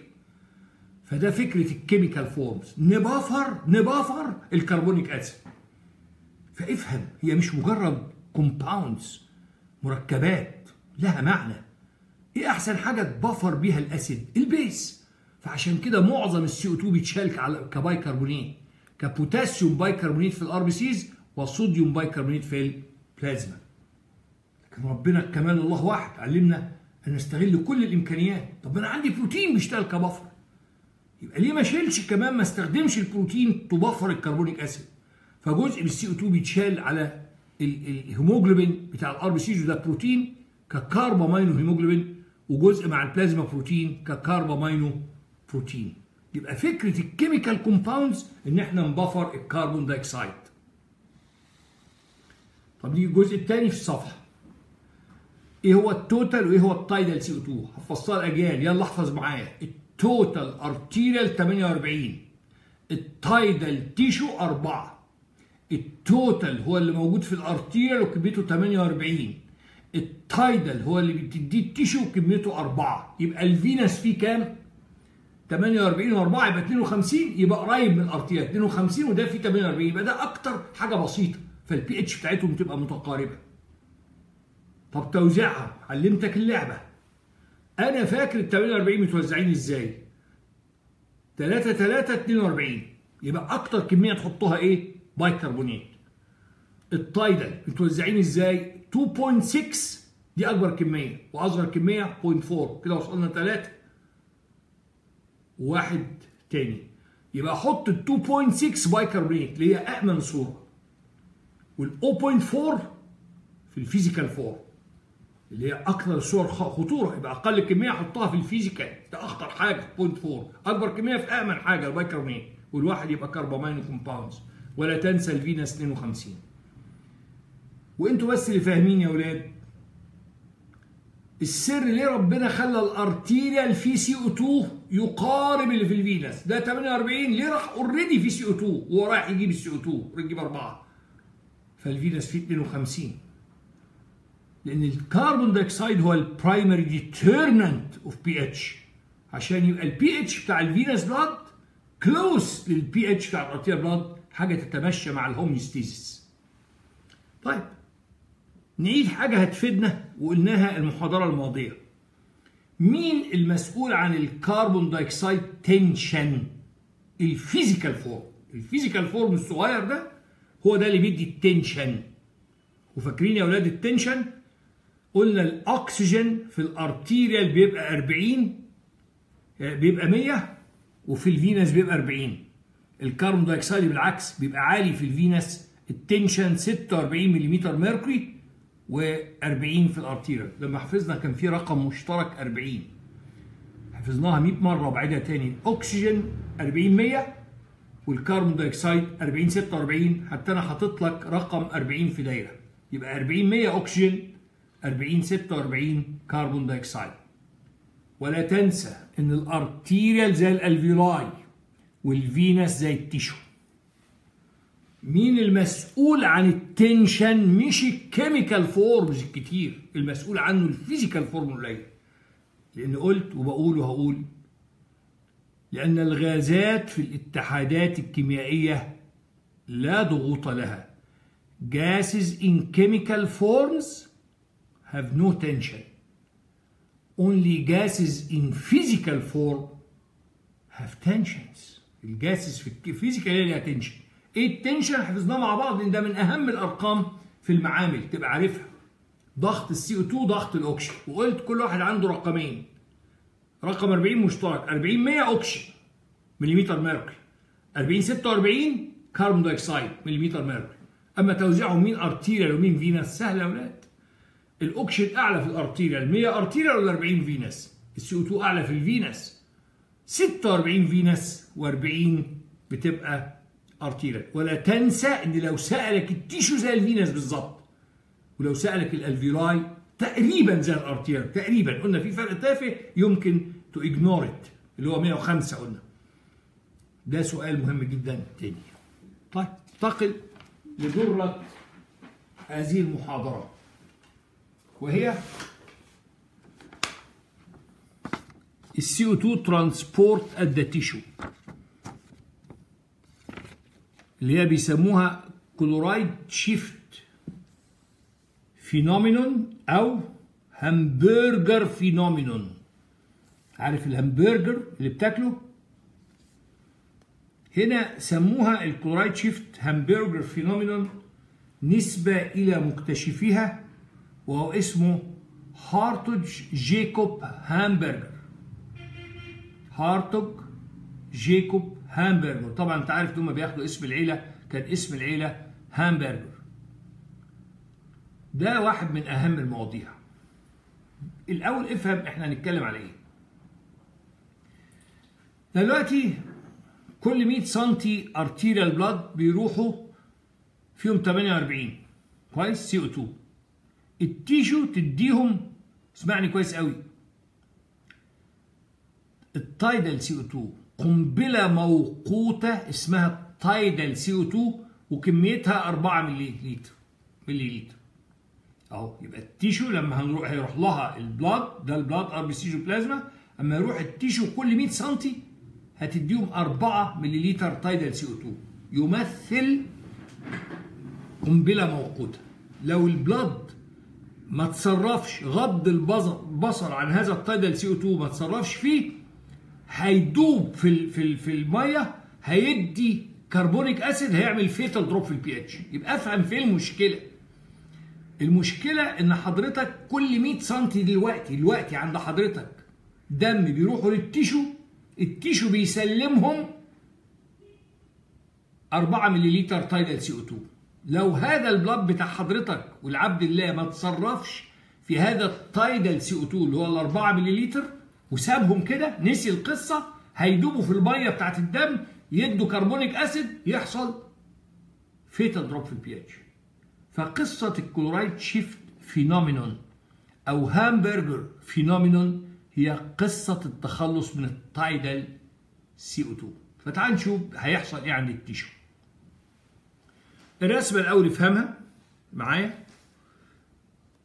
فده فكرة ال chemical forms. ن buffer ن buffer ال carbonic acid. فافهم هي مش مجرد compounds مركبات لها معنى. إيه أحسن حاجة ت buffer بيها ال acid؟ ال base. فعشان كده معظم ال CO2 بيتشال على ك bicarbonate ك potassium bicarbonate في ال RBCs و sodium bicarbonate في البلازما لكن ربنا كمال الله واحد علمنا ان نستغل كل الإمكانيات. طب أنا عندي بروتين بيشتغل ك buffer. يبقى ليه ما شيلش كمان ما استخدمش البروتين ت buffer ال carbonic acid؟ فجزء من ال CO2 بيتشال على الهيموجلوبين بتاع ال RBCs وده بروتين ك carbamino hemoglobin وجزء مع ال plasma protein ك carbamino protein. يبقى فكرة ال chemical compounds إن إحنا ن buffer ال carbon dioxide طب نيجي الجزء الثاني في الصفحة. إيه هو ال total وإيه هو ال tidal CO2 حفظتها الاجيال يلا احفظ معايا. ال total arterial 48 ال tidal tissue 4 ال total هو اللي موجود في ال arterial وكميته 48 ال tidal هو اللي بتديه ال tissue وكميته 4 يبقى ال venous فيه كام؟ 48 و4 يبقى 52 يبقى قريب من ال arterial 52 وده فيه 48 يبقى ده أكتر حاجة بسيطة فالبي اتش بتاعتهم تبقى متقاربة. طب توزيعها علمتك اللعبة. أنا فاكر ال 48 متوزعين إزاي؟ 3 3 42 يبقى أكتر كمية تحطها إيه؟ bicarbonate ال tidal متوزعين إزاي؟ 2.6 دي أكبر كمية وأصغر كمية 0.4 كده وصلنا 3 وواحد تاني. يبقى أحط ال 2.6 بايكربونات اللي هي امن صورة. وال 0.4 في ال physical form اللي هي أكثر الصور خطورة. يبقى أقل كمية احطها في ال physical. ده أخطر حاجة 0.4 أكبر كمية في آمن حاجة البايكربونات والواحد يبقى carbamino compounds ولا تنسى ال venous 52 وأنتوا بس اللي فاهمين يا أولاد السر ليه ربنا خلى ال arterial في CO2 يقارب اللي في ال venous؟ ده 48 ليه راح already في CO2 وهو رايح يجيب ال CO2 يجيب 4 فال venous فيه 52 لأن ال carbon dioxide هو ال primary determinant of pH عشان يبقى البي اتش بتاع ال venous blood close لل pH بتاع ال arterial blood حاجة تتمشى مع ال homeostasis طيب نعيد حاجة هتفيدنا وقلناها المحاضرة الماضية. مين المسؤول عن ال carbon dioxide tension؟ ال physical form. ال physical form الصغير ده هو ده اللي بيدي ال tension. وفاكرين يا أولاد ال tension؟ قلنا الأكسجين في ال arterial بيبقى 40 بيبقى 100 وفي ال venous بيبقى 40 ال carbon dioxide بالعكس بيبقى عالي في ال venous ال tension 46 ملم mercury و40 في ال arterial. لما حفظنا كان في رقم مشترك 40 حفظناها 100 مرة وبعدها تاني اكسجين 40 100 وال carbon dioxide 40 46 حتى أنا حاطط لك رقم 40 في دايرة. يبقى 40 100 أكسجين 40 46 carbon dioxide. ولا تنسى إن ال arterial زي ال alveoli وال venous زي ال tissue. مين المسؤول عن ال tension؟ مش ال chemical forms الكتير المسؤول عنه ال physical form قليل لأن قلت وبقول وهقول لأن الغازات في الاتحادات الكيميائية لا ضغوط لها. Gases in chemical forms have no tension. Only gases in physical form have tensions. ال gases في ال physical هي ليها tension إيه ال tension؟ حفظناه مع بعض لأن ده من أهم الأرقام في المعامل تبقى عارفها. ضغط ال CO2 ضغط الاكسجين وقلت كل واحد عنده رقمين. رقم 40 مشترك. 40 100 اكسجين مليمتر mercury. 40 46 carbon dioxide مليمتر mercury. أما توزيعهم مين؟ arterial ومين؟ venous سهل يا أولاد الاكسجين أعلى في ال arterial 100 arterial ولا 40 venous ال CO2 أعلى في ال venous 46 venous و40 بتبقى arterial. ولا تنسى إن لو سألك ال tissue زي ال venous بالظبط ولو سألك ال alveoli تقريبا زي ال arterial تقريبا. قلنا في فرق تافه يمكن to ignore it اللي هو 105 قلنا. ده سؤال مهم جدا تاني. طيب انتقل لدرة هذه المحاضرة. وهي ال CO2 transport at the tissue اللي هي بيسموها chloride shift phenomenon أو Hamburger phenomenon عارف الهمبرجر اللي بتاكله؟ هنا سموها ال chloride shift Hamburger phenomenon نسبة إلى مكتشفيها وهو اسمه هارتوج جيكوب هامبرجر. هارتوج جيكوب هامبرجر. طبعا أنت عارف هم بياخدوا اسم العيلة كان اسم العيلة هامبرجر. ده واحد من أهم المواضيع. الأول افهم إحنا هنتكلم على إيه. دلوقتي كل 100 سم arterial blood بيروحوا فيهم 48 كويس؟ CO2 ال tissue تديهم. اسمعني كويس قوي. ال tidal CO2 قنبلة موقوتة اسمها tidal CO2 وكميتها 4 ملي لتر ملي لتر أهو يبقى ال tissue لما هنروح هيروح لها ال blood ده ال blood RBC بلازما. أما يروح ال tissue كل 100 سم هتديهم 4 ملليلتر tidal CO2 يمثل قنبلة موقوتة. لو ال blood ما تصرفش غض البصر عن هذا ال tidal CO2 ما تصرفش فيه هيدوب في في في المية هيدي carbonic acid هيعمل fatal drop في ال pH يبقى أفهم فين المشكلة؟ المشكلة إن حضرتك كل 100 سم دلوقتي دلوقتي عند حضرتك دم بيروحوا لل tissue ال tissue بيسلمهم 4 ملليلتر tidal CO2 لو هذا ال blood بتاع حضرتك والعبد الله ما تصرفش في هذا ال tidal CO2 اللي هو ال 4 ملليلتر وسابهم كده نسي القصة هيدوبوا في المية بتاعت الدم يدوا carbonic acid يحصل fatal drop في ال pH فقصة ال chloride shift phenomenon أو Hamburger phenomenon هي قصة التخلص من ال tidal CO2 فتعال نشوف هيحصل إيه عند ال tissue. الرسمه الأول افهمها معايا؟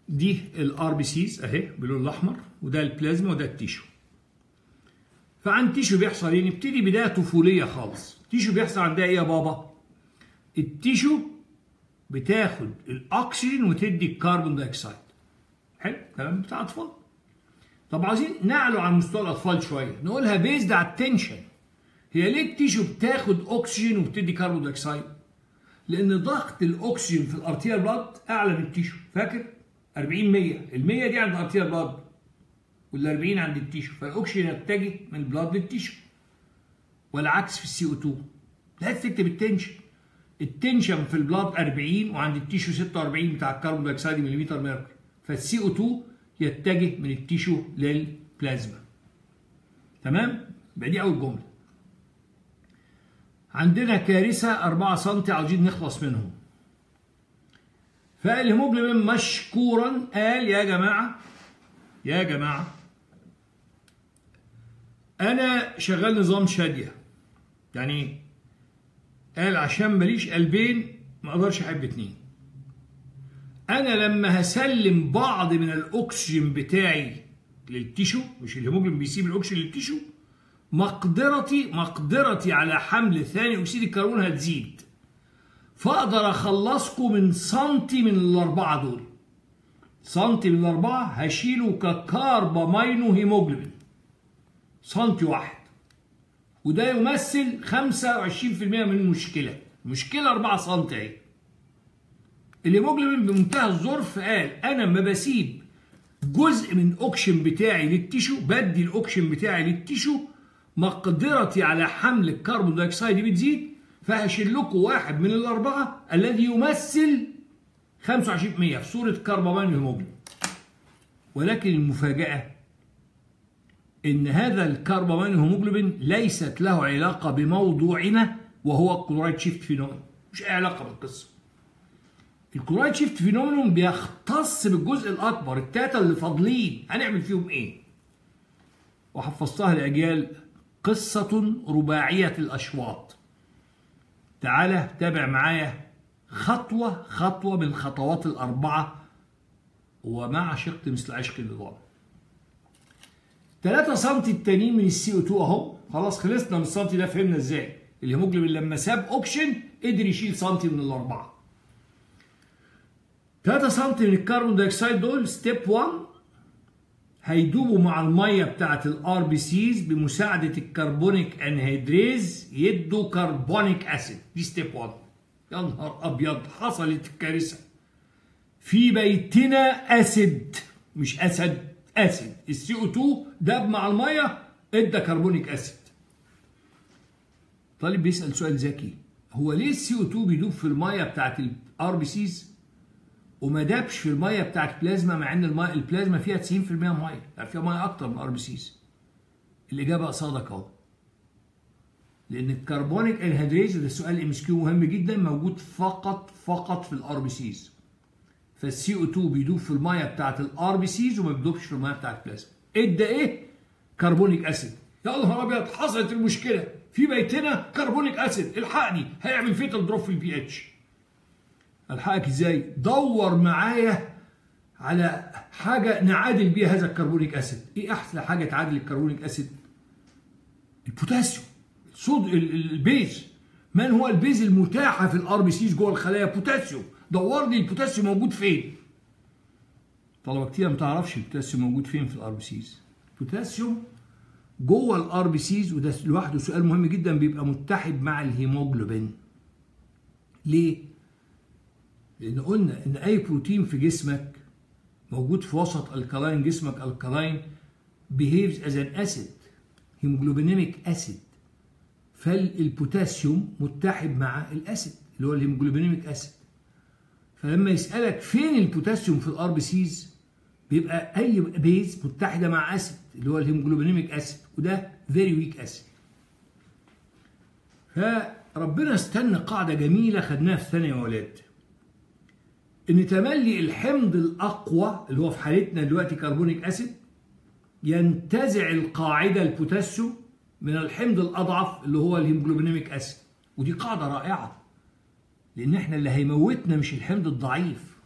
دي ال RBCs أهي باللون الأحمر وده البلازما وده ال tissue فعند ال tissue بيحصل إيه نبتدي بداية طفولية خالص. ال tissue بيحصل عندها إيه يا بابا؟ ال tissue بتاخد الاكسجين وتدي ال carbon dioxide حلو؟ كلام بتاع أطفال. طب عايزين نعلو على مستوى الأطفال شوية. نقولها based على ال tension. هي ليه ال tissue بتاخد اكسجين وبتدي carbon dioxide لأن ضغط الاكسجين في ال arterial blood أعلى من ال tissue. فاكر؟ 40 100 ال 100 دي عند ال arterial blood وال 40 عند ال tissue. فالاكسجين يتجه من ال blood لل tissue. والعكس في ال CO2 لازم تكتب التنشن. التنشن في البلاد 40 وعند التيشو 46 بتاع ال carbon dioxide مليمتر mercury. فال CO2 يتجه من ال tissue للبلازما. تمام؟ يبقى دي أول جملة. عندنا كارثة 4 سم عاوزين نخلص منهم. فالهيموجلوبين مشكورا. قال يا جماعة يا جماعة أنا شغال نظام شادية. يعني قال عشان ماليش قلبين ما أقدرش أحب اتنين. أنا لما هسلم بعض من الأكسجين بتاعي لل tissue مش الهيموجلوبين بيسيب الأكسجين لل tissue مقدرتي مقدرتي على حمل ثاني أكسيد الكربون هتزيد. فأقدر أخلصكم من سنتي من الأربعة دول. سنتي من الأربعة هشيله ك carbamino hemoglobin. سنتي واحد. وده يمثل 25% من المشكلة. المشكلة 4 سم أهي. الهيموجلوبين بمنتهى الظرف قال أنا لما بسيب جزء من الأكسجين بتاعي لل tissue بدي الأكسجين بتاعي لل tissue مقدرتي على حمل ال carbon dioxide بتزيد فهشيل لكم واحد من الأربعة الذي يمثل 25% في صورة carbamino hemoglobin ولكن المفاجأة إن هذا ال carbamino hemoglobin ليست له علاقة بموضوعنا وهو ال chloride shift phenomenon. مش أي علاقة بالقصة. ال chloride shift phenomenon بيختص بالجزء الأكبر التلاتة اللي فاضلين. هنعمل فيهم إيه؟ وحفظتها لاجيال قصة رباعية الأشواط. تعالى تابع معايا. خطوة خطوة من الخطوات الأربعة. وما عشقت مثل عشق النظام. 3 سم التانيين من ال CO2 أهو. خلاص خلصنا من السنتي ده فهمنا إزاي؟ الهيموجلوبين لما ساب أكسجين قدر يشيل سنتي من الأربعة. 3 سم من ال carbon dioxide دول step 1 هيدوبوا مع المية بتاعه ال RBCs بمساعدة ال carbonic anhydrase يدوا carbonic acid دي step 1 يا نهار أبيض حصلت الكارثه في بيتنا acid مش اسد acid ال CO2 داب مع المية إدى carbonic acid طالب بيسأل سؤال ذكي. هو ليه ال CO2 بيدوب في المية بتاعه ال RBCs وما دابش في المية بتاعت البلازما مع إن الميه البلازما فيها 90% مية. يعني فيها مية أكتر من ال RBCs الإجابة قصادك أهو. لأن ال carbonic anhydrase ده سؤال MCQ مهم جدا موجود فقط فقط في ال RBCs فال CO2 بيدوب في المية بتاعت ال RBCs وما بيدوبش في المية بتاعت البلازما. إدى إيه؟ carbonic acid. يا نهار أبيض حصلت المشكلة. في بيتنا carbonic acid. الحقني هيعمل fatal drop في ال pH. الحقك إزاي دور معايا على حاجة نعادل بيها هذا ال carbonic acid. إيه أحسن حاجة تعادل ال carbonic acid؟ البوتاسيوم. صود ال base. من هو ال base المتاحة في ال RBCs جوه الخلايا؟ بوتاسيوم. دور لي البوتاسيوم موجود فين؟ طلبة كتير ما تعرفش البوتاسيوم موجود فين في ال RBCs. البوتاسيوم جوه ال RBCs وده لوحده سؤال مهم جدا بيبقى متحد مع الهيموجلوبين. ليه؟ لأن قلنا إن أي بروتين في جسمك موجود في وسط alkaline جسمك alkaline behaves as an acid hemoglobinic acid فالبوتاسيوم متحد مع ال acid اللي هو ال hemoglobinic acid. فلما يسألك فين البوتاسيوم في ال RBCs بيبقى أي base متحدة مع acid اللي هو ال hemoglobinic acid وده very weak acid ربنا استن قاعدة جميلة خدناها في ثانية يا ولاد. إن تملي الحمض الأقوى اللي هو في حالتنا دلوقتي carbonic acid ينتزع القاعدة البوتاسيوم من الحمض الأضعف اللي هو ال hemoglobinic acid ودي قاعدة رائعة. لأن إحنا اللي هيموتنا مش الحمض الضعيف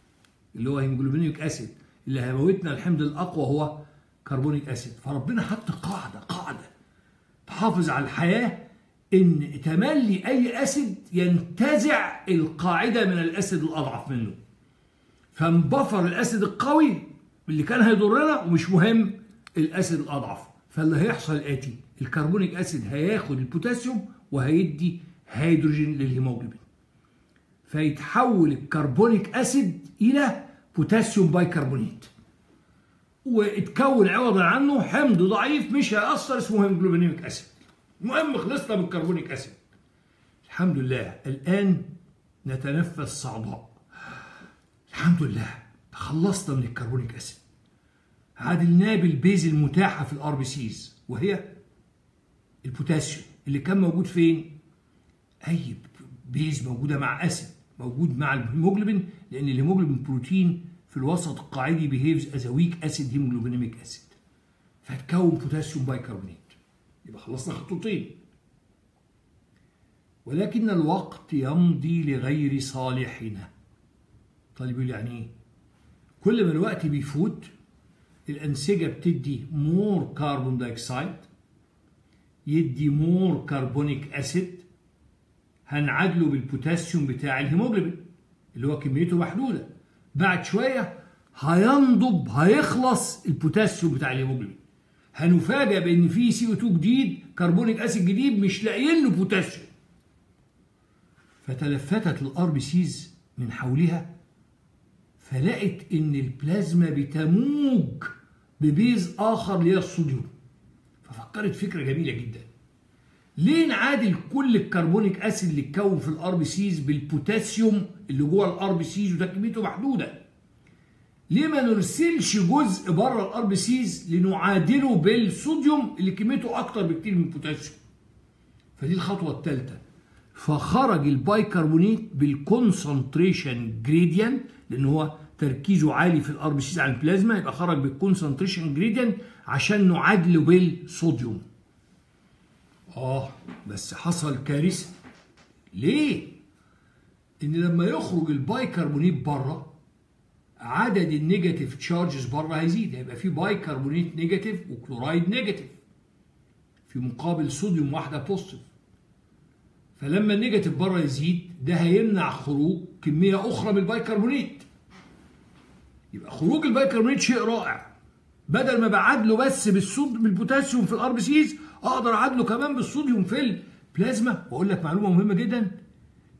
اللي هو hemoglobinic acid اللي هيموتنا الحمض الأقوى هو carbonic acid فربنا حط قاعدة قاعدة تحافظ على الحياة إن تملي أي acid ينتزع القاعدة من ال acid الأضعف منه. فان buffer ال acid القوي اللي كان هيضرنا ومش مهم ال acid الأضعف. فاللي هيحصل الآتي ال carbonic acid هياخد البوتاسيوم وهيدي هيدروجين للهيموجلوبين. فيتحول ال carbonic acid إلى بوتاسيوم بايكربونات واتكون عوضا عنه حمض ضعيف مش هيأثر اسمه hemoglobinic acid. المهم خلصنا من ال carbonic acid. الحمد لله الآن نتنفس صعداء الحمد لله تخلصنا من ال carbonic acid. عادلناه بال base المتاحة في ال RBCs وهي البوتاسيوم. اللي كان موجود فين؟ أي base موجودة مع acid موجود مع الهيموجلوبين لأن الهيموجلوبين بروتين في الوسط القاعدي behaves as weak acid hemoglobinic acid فتكون بوتاسيوم بايكربونات يبقى خلصنا خطوتين. ولكن الوقت يمضي لغير صالحنا. طالب يقول يعني إيه كل ما الوقت بيفوت الأنسجة بتدي more carbon dioxide يدي more carbonic acid هنعادله بالبوتاسيوم بتاع الهيموجلوبين اللي هو كميته محدودة. بعد شوية هينضب هيخلص البوتاسيوم بتاع الهيموجلوبين. هنفاجئ بإن في CO2 جديد carbonic acid جديد مش لاقيين له بوتاسيوم. فتلفتت ال RBCs من حولها فلقت إن البلازما بتموج ب base آخر اللي هي الصوديوم. ففكرت فكرة جميلة جدا. ليه نعادل كل ال carbonic acid اللي اتكون في ال RBCs بالبوتاسيوم اللي جوه ال RBCs وده كميته محدودة؟ ليه ما نرسلش جزء بره ال RBCs لنعادله بالصوديوم اللي كميته أكتر بكتير من البوتاسيوم؟ فدي الخطوة الثالثه فخرج البايكربونات بال concentration gradient لأن هو تركيزه عالي في ال RBCs عن البلازما يبقى خرج بال concentration gradient عشان نعادله بالصوديوم آه بس حصل كارثة. ليه؟ إن لما يخرج البايكربونات بره عدد ال negative charges بره هيزيد. هيبقى في بايكربونات negative و chloride negative. في مقابل صوديوم واحدة positive فلما ال negative بره يزيد ده هيمنع خروج كمية أخرى من البايكربونات يبقى خروج البايكربونات شيء رائع. بدل ما بعادله بس بالصود بالبوتاسيوم في ال RBCs أقدر اعادله كمان بالصوديوم في البلازما. وأقول لك معلومة مهمة جدا.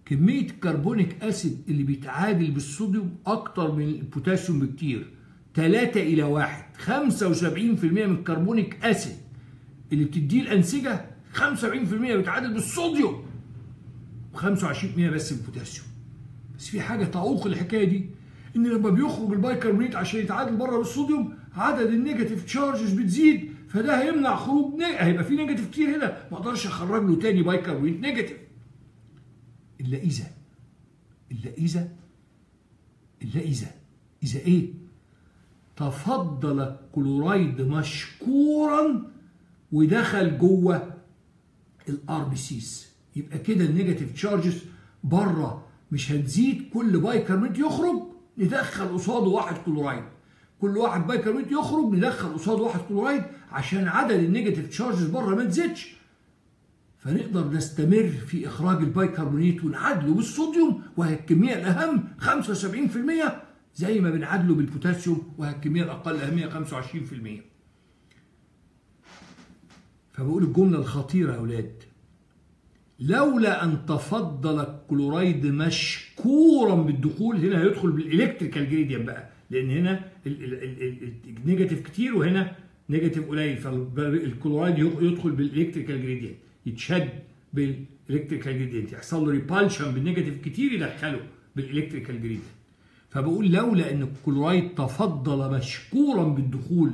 كمية ال carbonic acid اللي بيتعادل بالصوديوم أكتر من البوتاسيوم بكتير. 3 إلى 1 75% من ال carbonic acid اللي بتديه الأنسجة 75% بيتعادل بالصوديوم. و25% بس بالبوتاسيوم بس في حاجة تعوق الحكاية دي إن لما بيخرج البايكربونات عشان يتعادل بره بالصوديوم عدد ال negative charges بتزيد فده هيمنع خروج neg... هيبقى في negative كتير هنا ما أقدرش أخرج له تاني بايكربونات negative. الا اذا الا اذا الا اذا إذا إيه؟ تفضل الكلورايد مشكورا ودخل جوه ال RBCs. يبقى كده ال negative charges بره مش هتزيد كل بايكربونات يخرج ندخل قصاده واحد كلورايد. كل واحد بايكربونات يخرج ندخل قصاده واحد كلورايد عشان عدد ال negative charges بره ما تزيدش. فنقدر نستمر في إخراج البايكربونات ونعادله بالصوديوم وهي الكمية الأهم 75% زي ما بنعادله بالبوتاسيوم وهي الكمية الأقل أهمية 25% فبقول الجملة الخطيرة يا أولاد لولا أن تفضل الكلورايد مشكورا بالدخول هنا هيدخل بال electrical gradient بقى لأن هنا ال negative كتير وهنا negative قليل فالكلورايد يدخل بال electrical gradient يتشد بال electrical gradient يحصل له repulsion بال negative كتير يدخله بال electrical gradient فبقول لولا أن الكلورايد تفضل مشكورا بالدخول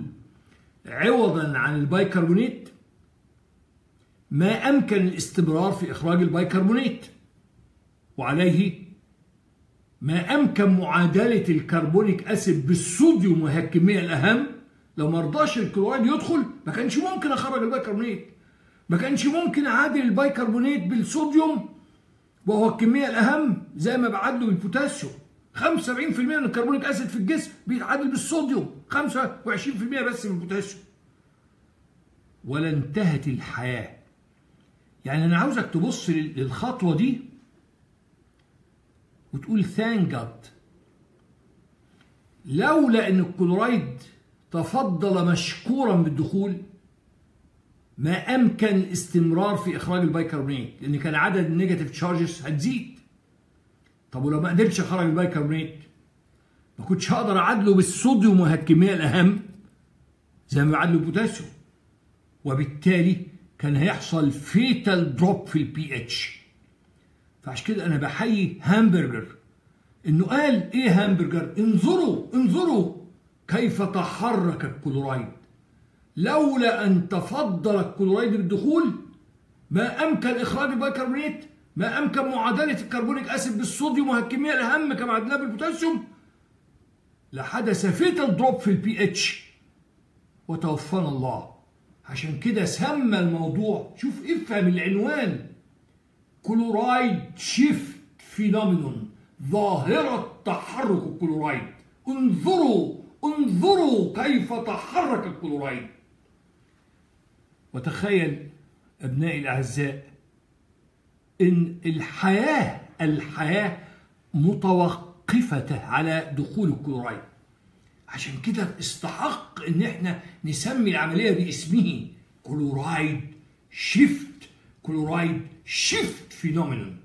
عوضا عن البايكربونات ما أمكن الاستمرار في إخراج البيكربونات وعليه ما أمكن معادلة ال carbonic acid بالصوديوم وهي الكمية الأهم. لو ما رضاش الكلورايد يدخل ما كانش ممكن أخرج البيكربونات ما كانش ممكن أعادل البيكربونات بالصوديوم وهو الكمية الأهم زي ما بعدله بالبوتاسيوم 75% من ال carbonic acid في الجسم بيتعادل بالصوديوم. 25% بس من البوتاسيوم. ولا انتهت الحياة. يعني أنا عاوزك تبص للخطوة دي وتقول thank God لولا إن الكلورايد تفضل مشكورا بالدخول ما أمكن الاستمرار في إخراج البيكربونات لأن كان عدد ال negative charges هتزيد. طب ولو ما قدرتش أخرج البيكربونات ما كنتش هقدر أعادله بالصوديوم وهي الكميه الأهم زي ما بعادله البوتاسيوم وبالتالي كان هيحصل fatal drop في ال pH فعشان كده أنا بحيي هامبرجر إنه قال إيه هامبرجر انظروا انظروا كيف تحرك الكلورايد لولا أن تفضل الكلورايد بالدخول ما أمكن إخراج البيكربونات ما أمكن معادلة ال carbonic acid بالصوديوم وهي الكميه الأهم كما عادلناها بالبوتاسيوم. لحدث fatal drop في ال pH وتوفانا الله. عشان كده سمى الموضوع شوف افهم العنوان. chloride shift phenomenon ظاهرة تحرك الكلورايد. انظروا انظروا كيف تحرك الكلورايد. وتخيل أبنائي الأعزاء إن الحياة الحياة متوقفة على دخول الكلورايد. عشان كده استحق إن إحنا نسمي العملية باسمه chloride shift. chloride shift phenomenon.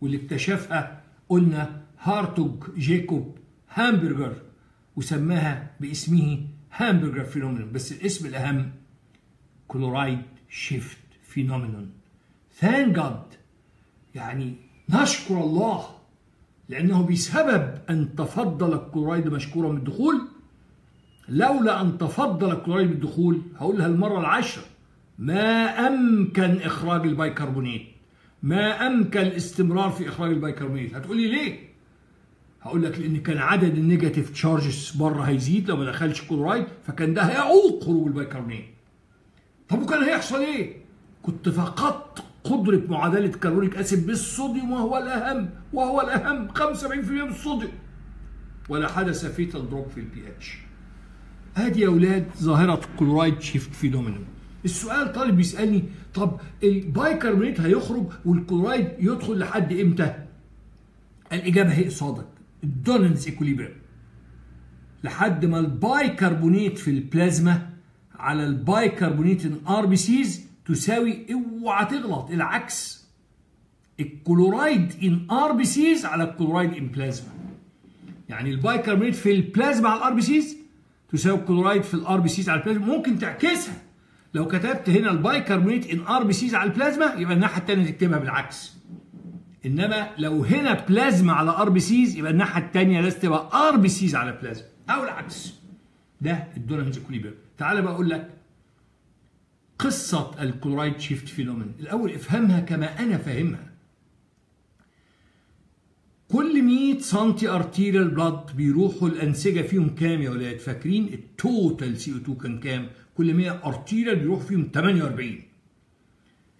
واللي اكتشفها قلنا هارتوج جيكوب هامبرجر وسماها باسمه هامبرجر phenomenon. بس الاسم الأهم chloride shift phenomenon. thank God يعني نشكر الله لأنه بسبب أن تفضل الكلورايد مشكورا بالدخول لولا أن تفضل الكلورايد بالدخول هقولها المرة العاشرة ما أمكن إخراج البيكربونات ما أمكن الاستمرار في إخراج البيكربونات هتقولي ليه؟ هقول لك لأن كان عدد ال negative charges بره هيزيد لو ما دخلش كلورايد فكان ده هيعوق خروج البيكربونات طب وكان هيحصل إيه؟ كنت فقدت قدرة معادلة carbonic acid بالصوديوم وهو الأهم وهو الأهم 75% من الصوديوم. ولا حدث fatal drop في ال pH ادي يا أولاد ظاهرة ال chloride shift phenomenon السؤال طالب بيسالني طب البايكربونات هيخرج والكلورايد يدخل لحد إمتى؟ الإجابة هي قصادك. ال Donnan's equilibrium. لحد ما البايكربونات في البلازما على ال bicarbonate in RBCs تساوي أوعى تغلط. العكس. ال chloride in RBCs على ال chloride in plasma يعني البايكربونات في البلازما على ال RBCs تساوي الكلورايد في ال RBCs على البلازما. ممكن تعكسها. لو كتبت هنا ال bicarbonate in RBCs على البلازما يبقى الناحية الثانية تكتبها بالعكس. إنما لو هنا بلازما على RBCs يبقى الناحية الثانية لازم تبقى RBCs على بلازما أو العكس. ده ال Donnan's equilibrium تعال بقى أقول لك قصة ال chloride shift phenomenon. الأول افهمها كما أنا فاهمها. كل 100 سم arterial blood بيروحوا الأنسجة فيهم كام يا ولاد؟ فاكرين؟ ال total CO2 كان كام؟ كل 100 arterial بيروح فيهم 48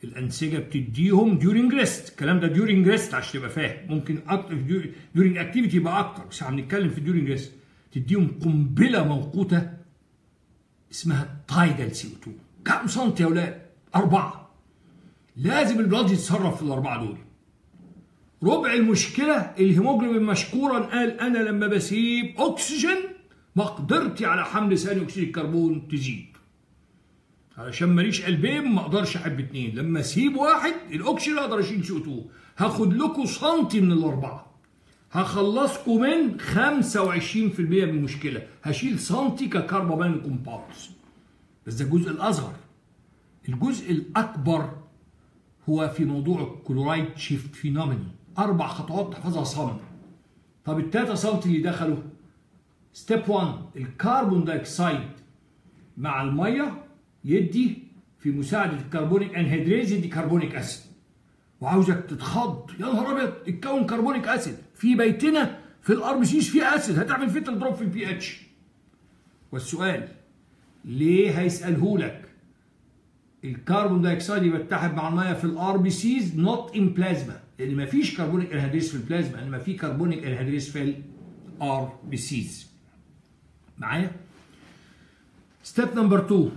الأنسجة بتديهم during rest الكلام ده during rest عشان تبقى فاهم. ممكن أكتر during activity يبقى أكتر. بس إحنا بنتكلم في during rest تديهم قنبلة موقوتة اسمها tidal CO2 كام سنتي يا ولاد؟ أربعة. لازم ال blood يتصرف في الأربعة دول. ربع المشكلة الهيموجلوبين مشكورا قال أنا لما بسيب أكسجين مقدرتي على حمل ثاني أكسيد الكربون تزيد. علشان ماليش قلبين ما أقدرش أحب اتنين. لما أسيب واحد الأكسجين أقدر أشيل CO2 هاخد لكم سنتي من الأربعة. هخلصكم من 25% من المشكلة. هشيل سنتي ك carbamino compounds. بس ده الجزء الأصغر. الجزء الأكبر هو في موضوع ال chloride shift phenomenon. أربع خطوات تحفظها صم طب التلاتة سم اللي دخلوا. step 1 ال carbon dioxide مع المية يدي في مساعدة ال carbonic anhydrase يدي carbonic acid. وعاوزك تتخض. يا نهار أبيض اتكون carbonic acid. في بيتنا في ال RBCs في acid. هتعمل fatal drop في ال pH والسؤال ليه هيساله لك ال carbon dioxide يتحد مع المية في ال RBCs not in plasma لأن ما فيش carbonic anhydrase في البلازما انما في carbonic anhydrase في ال RBCs معايا؟ step number 2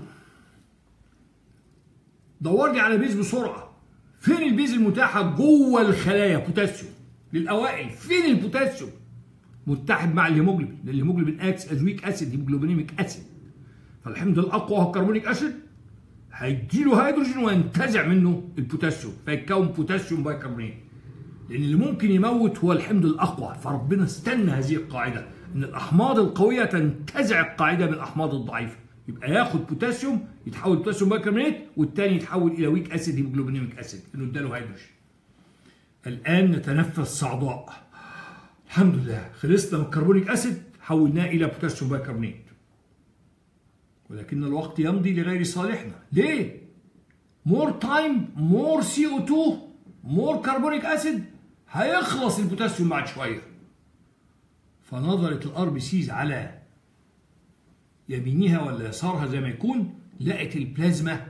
دور لي على base بسرعة. فين ال base المتاحة؟ جوه الخلايا بوتاسيوم للأوائل فين البوتاسيوم متحد مع الهيموجلوبين لأن الهيموجلوبين acts as weak acid hemoglobinic acid فالحمض الاقوى هو ال carbonic acid هيديله هيدروجين وينتزع منه البوتاسيوم فيتكون potassium bicarbonate لأن اللي ممكن يموت هو الحمض الأقوى. فربنا استن هذه القاعدة. إن الأحماض القوية تنتزع القاعدة من الأحماض الضعيفة. يبقى ياخد بوتاسيوم يتحول potassium bicarbonate والتاني يتحول إلى weak acid hemoglobinic acid إنه اداله هيدروجين الآن نتنفس صعداء. الحمد لله. خلصنا من ال carbonic acid حولناه إلى potassium bicarbonate ولكن الوقت يمضي لغير صالحنا. ليه؟ more time more CO2 more carbonic acid هيخلص البوتاسيوم بعد شوية. فنظرت ال RBCs على يمينها وعلى يسارها زي ما يكون لقت البلازما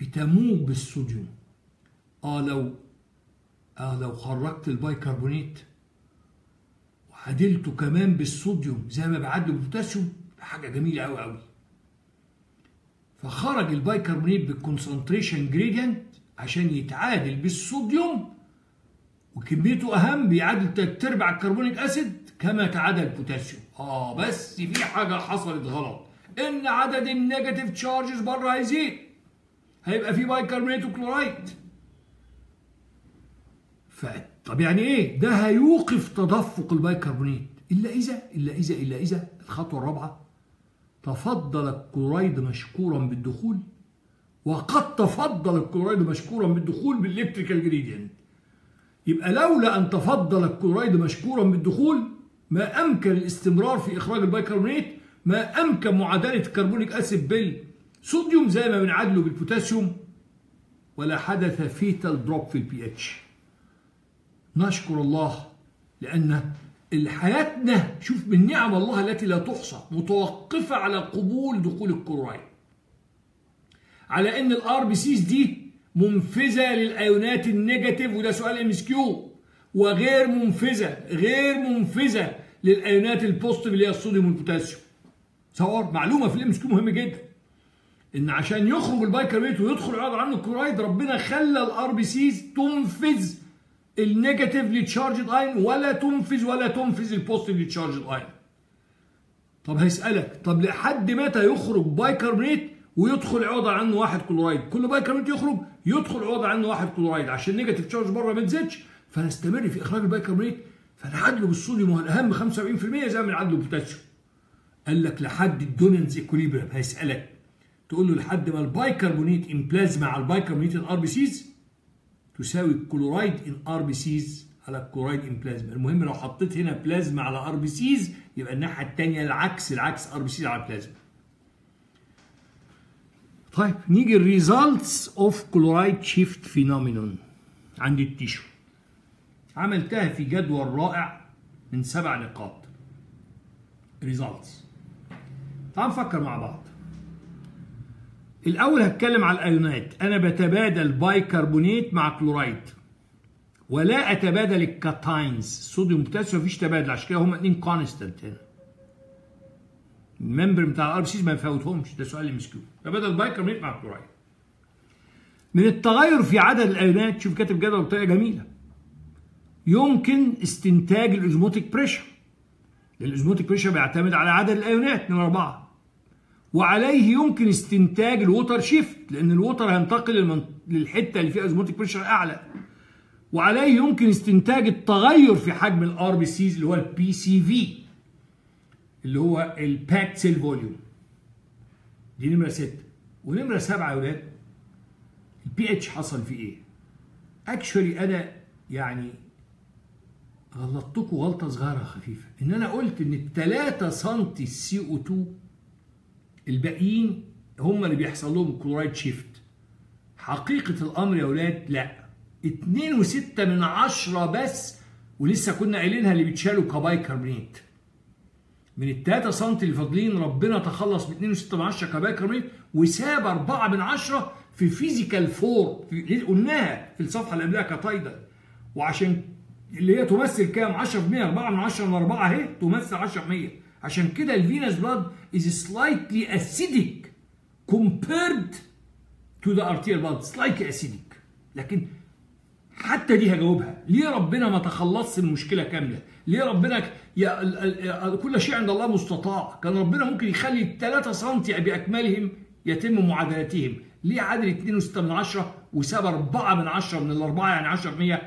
بتموج بالصوديوم. آه لو آه لو خرجت البايكربونات وعدلته كمان بالصوديوم زي ما بعدل بالبوتاسيوم حاجة جميلة قوي قوي فخرج ال bicarbonate بال concentration gradient عشان يتعادل بالصوديوم وكميته أهم بيعادل تلات أرباع ال carbonic acid كما تعادل البوتاسيوم آه بس في حاجة حصلت غلط. إن عدد ال negative charges بره هيزيد هيبقى في bicarbonate و chloride. ف طب يعني إيه؟ ده هيوقف تدفق البايكربونات إلا إذا إلا إذا إلا إذا الخطوة الرابعة تفضل الكلورايد مشكورا بالدخول وقد تفضل الكلورايد مشكورا بالدخول بال electrical gradient. يبقى لولا أن تفضل الكلورايد مشكورا بالدخول ما أمكن الاستمرار في إخراج البيكربونات ما أمكن معادلة ال carbonic acid بالصوديوم زي ما بنعادله بالبوتاسيوم ولا حدث fatal drop في ال pH نشكر الله لأن حياتنا شوف من نعم الله التي لا تحصى متوقفة على قبول دخول الكلورايد على إن ال RBCs دي منفذة للأيونات ال negative وده سؤال MCQ. وغير منفذة غير منفذة للأيونات ال positive اللي هي الصوديوم والبوتاسيوم. تصور معلومة في ال MCQ مهمة جدا. إن عشان يخرج البايكربونات ويدخل يعوض عنه الكلورايد ربنا خلى ال RBCs تنفذ ال negatively charged ion ولا تنفذ ولا تنفذ ال positively charged ion. طب هيسألك طب لحد متى يخرج بايكربونات ويدخل يعوض عنه واحد كلورايد كل بايكربونات يخرج يدخل يعوض عنه واحد كلورايد عشان ال negative charge بره ما تزيدش. فنستمر في إخراج البايكربونات فنعادله بالصوديوم وهو الأهم 75% زي ما بنعادله بالبوتاسيوم قال لك لحد ال Donnan's equilibrium هيسألك. تقول له لحد ما ال bicarbonate in plasma على ال bicarbonate ال RBCs تساوي ال chloride in RBCs على ال chloride in plasma المهم لو حطيت هنا بلازما على RBCs يبقى الناحية الثانية العكس العكس RBCs على بلازما طيب نيجي ال results of chloride shift phenomenon عند ال tissue. عملتها في جدول رائع من سبع نقاط. results تعال نفكر مع بعض. الأول هتكلم على الايونات أنا بتبادل بايكربونات مع كلورايد ولا أتبادل ال cations صوديوم بوتاسيوم مفيش تبادل عشان كده هما اتنين constant هنا. ال membrane بتاع ال RBCs ما يفوتهمش ده سؤال MCQ تبادل بايكربونات مع كلورايد من التغير في عدد الايونات شوف كاتب جدول بطريقه جميله يمكن استنتاج ال osmotic pressure ال osmotic pressure بيعتمد على عدد الايونات من اربعه وعليه يمكن استنتاج ال water shift لأن ال water هينتقل للحته اللي فيها osmotic pressure اعلى وعليه يمكن استنتاج التغير في حجم ال RBCs اللي هو ال PCV اللي هو ال packed cell volume دي نمرة 6 ونمرة 7 يا ولاد البي اتش حصل فيه إيه؟ actually أنا يعني غلطتكم غلطة صغيرة خفيفة. إن أنا قلت إن ال 3 سم ال CO2 الباقيين هم اللي بيحصل لهم ال chloride shift حقيقة الأمر يا ولاد لأ. اتنين وستة من عشرة بس ولسه كنا قايلينها اللي بيتشالوا كبايكربونات من التلاتة سم اللي فاضلين ربنا تخلص ب 2 6 من 10 كبايكربونات وساب 4 من 10 في physical form في قلناها في الصفحة اللي قبلها ك tidal وعشان اللي هي تمثل كام؟ 10% 4 من 10 من 4 أهي تمثل 10% عشان كده ال venous blood is slightly acidic compared to the arterial blood slightly acidic. لكن حتى دي هجاوبها. ليه ربنا ما تخلصش المشكلة كاملة؟ ليه ربنا ال- ال- كل شيء عند الله مستطاع. كان ربنا ممكن يخلي 3 سم بأكملهم يتم معادلتهم. ليه عادل 2.6 من 10 وساب 4 من 10 من الأربعة يعني 10%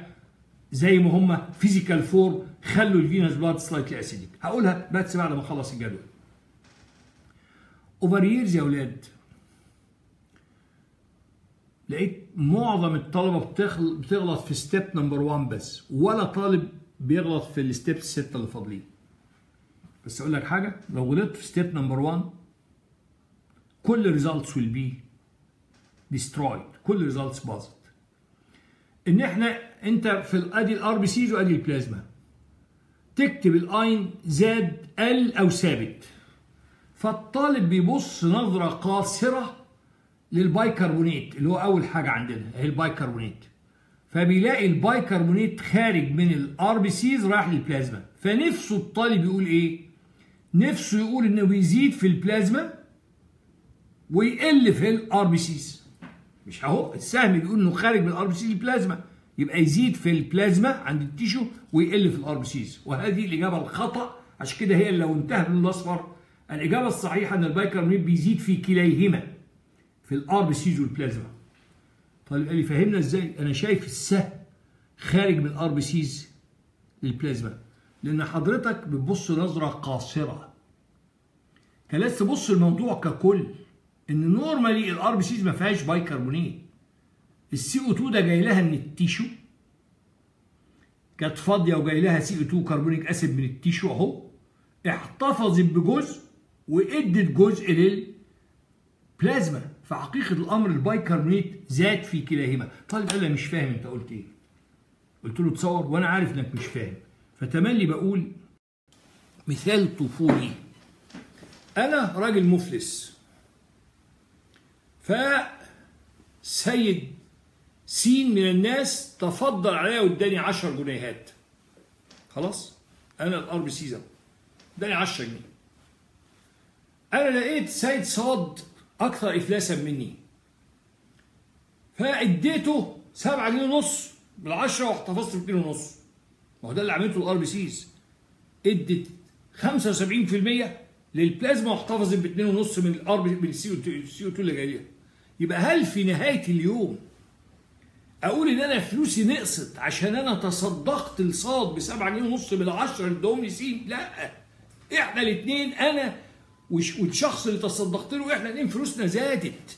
زي ما هم physical four خلوا ال venous blood slightly acidic هقولها بس بعد ما أخلص الجدول. over years يا أولاد لقيت معظم الطلبة. بتغلط في step number 1 بس ولا طالب بيغلط في ال step السته اللي فاضلين. بس أقول لك حاجة لو غلطت في step number 1 كل results will be destroyed. كل results باظت إن إحنا أنت في ال- أدي ال RBCs وأدي البلازما تكتب الاين زاد قل أو ثابت. فالطالب بيبص نظرة قاصرة للبايكربونات اللي هو أول حاجة عندنا هي البايكربونات فبيلاقي البايكربونات خارج من ال RBCs رايح للبلازما. فنفسه الطالب يقول إيه؟ نفسه يقول إنه بيزيد في البلازما ويقل في ال RBCs مش أهو السهم بيقول إنه خارج من ال RBCs البلازما يبقى يزيد في البلازما عند ال tissue ويقل في ال RBCs وهذه الإجابة الخطأ. عشان كده هي اللي لو انتهى باللون الأصفر. الإجابة الصحيحة إن البايكربونات بيزيد في كليهما في ال RBCs والبلازما. طيب قال فهمنا إزاي؟ أنا شايف السهم خارج من ال RBCs للبلازما لأن حضرتك بتبص نظرة قاصرة. كان لازم تبص الموضوع ككل. إن normally ال RBCs ما فيهاش bicarbonate ال CO2 ده جاي لها من ال tissue. كانت فاضية وجاي لها CO2 carbonic acid من ال tissue أهو. احتفظت بجزء وأدت جزء للبلازما فحقيقة الأمر البايكربونات زاد في كلاهما. طالب قال لي مش فاهم أنت قلت إيه. قلت له تصور وأنا عارف إنك مش فاهم. فتملي بقول مثال طفولي. أنا راجل مفلس. فسيد س من الناس تفضل عليا واداني 10 جنيهات. خلاص؟ أنا ال RBC اداني 10 جنيه. أنا لقيت سيد ص أكثر افلاسا مني. فاديته 7 جنيه ونص بالعشرة واحتفظت ب 2 ونص. ما هو ده اللي عملته ال RBCs. ادت 75% للبلازما واحتفظت ب 2 ونص من ال R من ال CO2 اللي جاي ليها يبقى هل في نهاية اليوم أقول إن أنا فلوسي نقصت عشان أنا تصدقت لصاد ب 7 جنيه ونص بالعشرة اللي ادوهم لي سين لا. إحنا الاثنين أنا والشخص اللي تصدقت له إحنا الاثنين فلوسنا زادت؟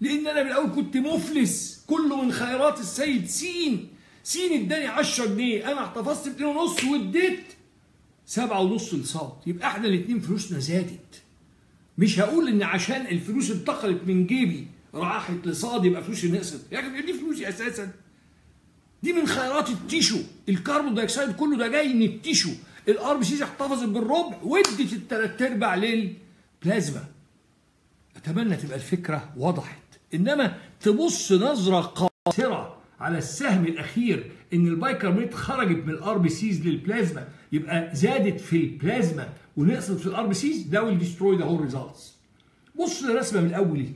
لأن أنا من الأول كنت مفلس كله من خيرات السيد سين. سين اداني 10 جنيه أنا احتفظت ب 2 ونص واديت سبعة ونص لصاد. يبقى إحنا الاثنين فلوسنا زادت. مش هقول إن عشان الفلوس انتقلت من جيبي راحت لص يبقى فلوسي نقصت. يا أخي دي فلوسي أساسا. دي من خيرات ال tissue. ال carbon dioxide كله ده جاي من ال tissue. ال RBCs احتفظت بالربع وادت الثلاث أرباع للبلازما. أتمنى تبقى الفكرة وضحت. إنما تبص نظرة قاصرة على السهم الأخير إن البايكربونات خرجت من ال RBCs للبلازما يبقى زادت في البلازما ونقصت في ال RBCs ده will destroy the whole results بص للرسمه من الأول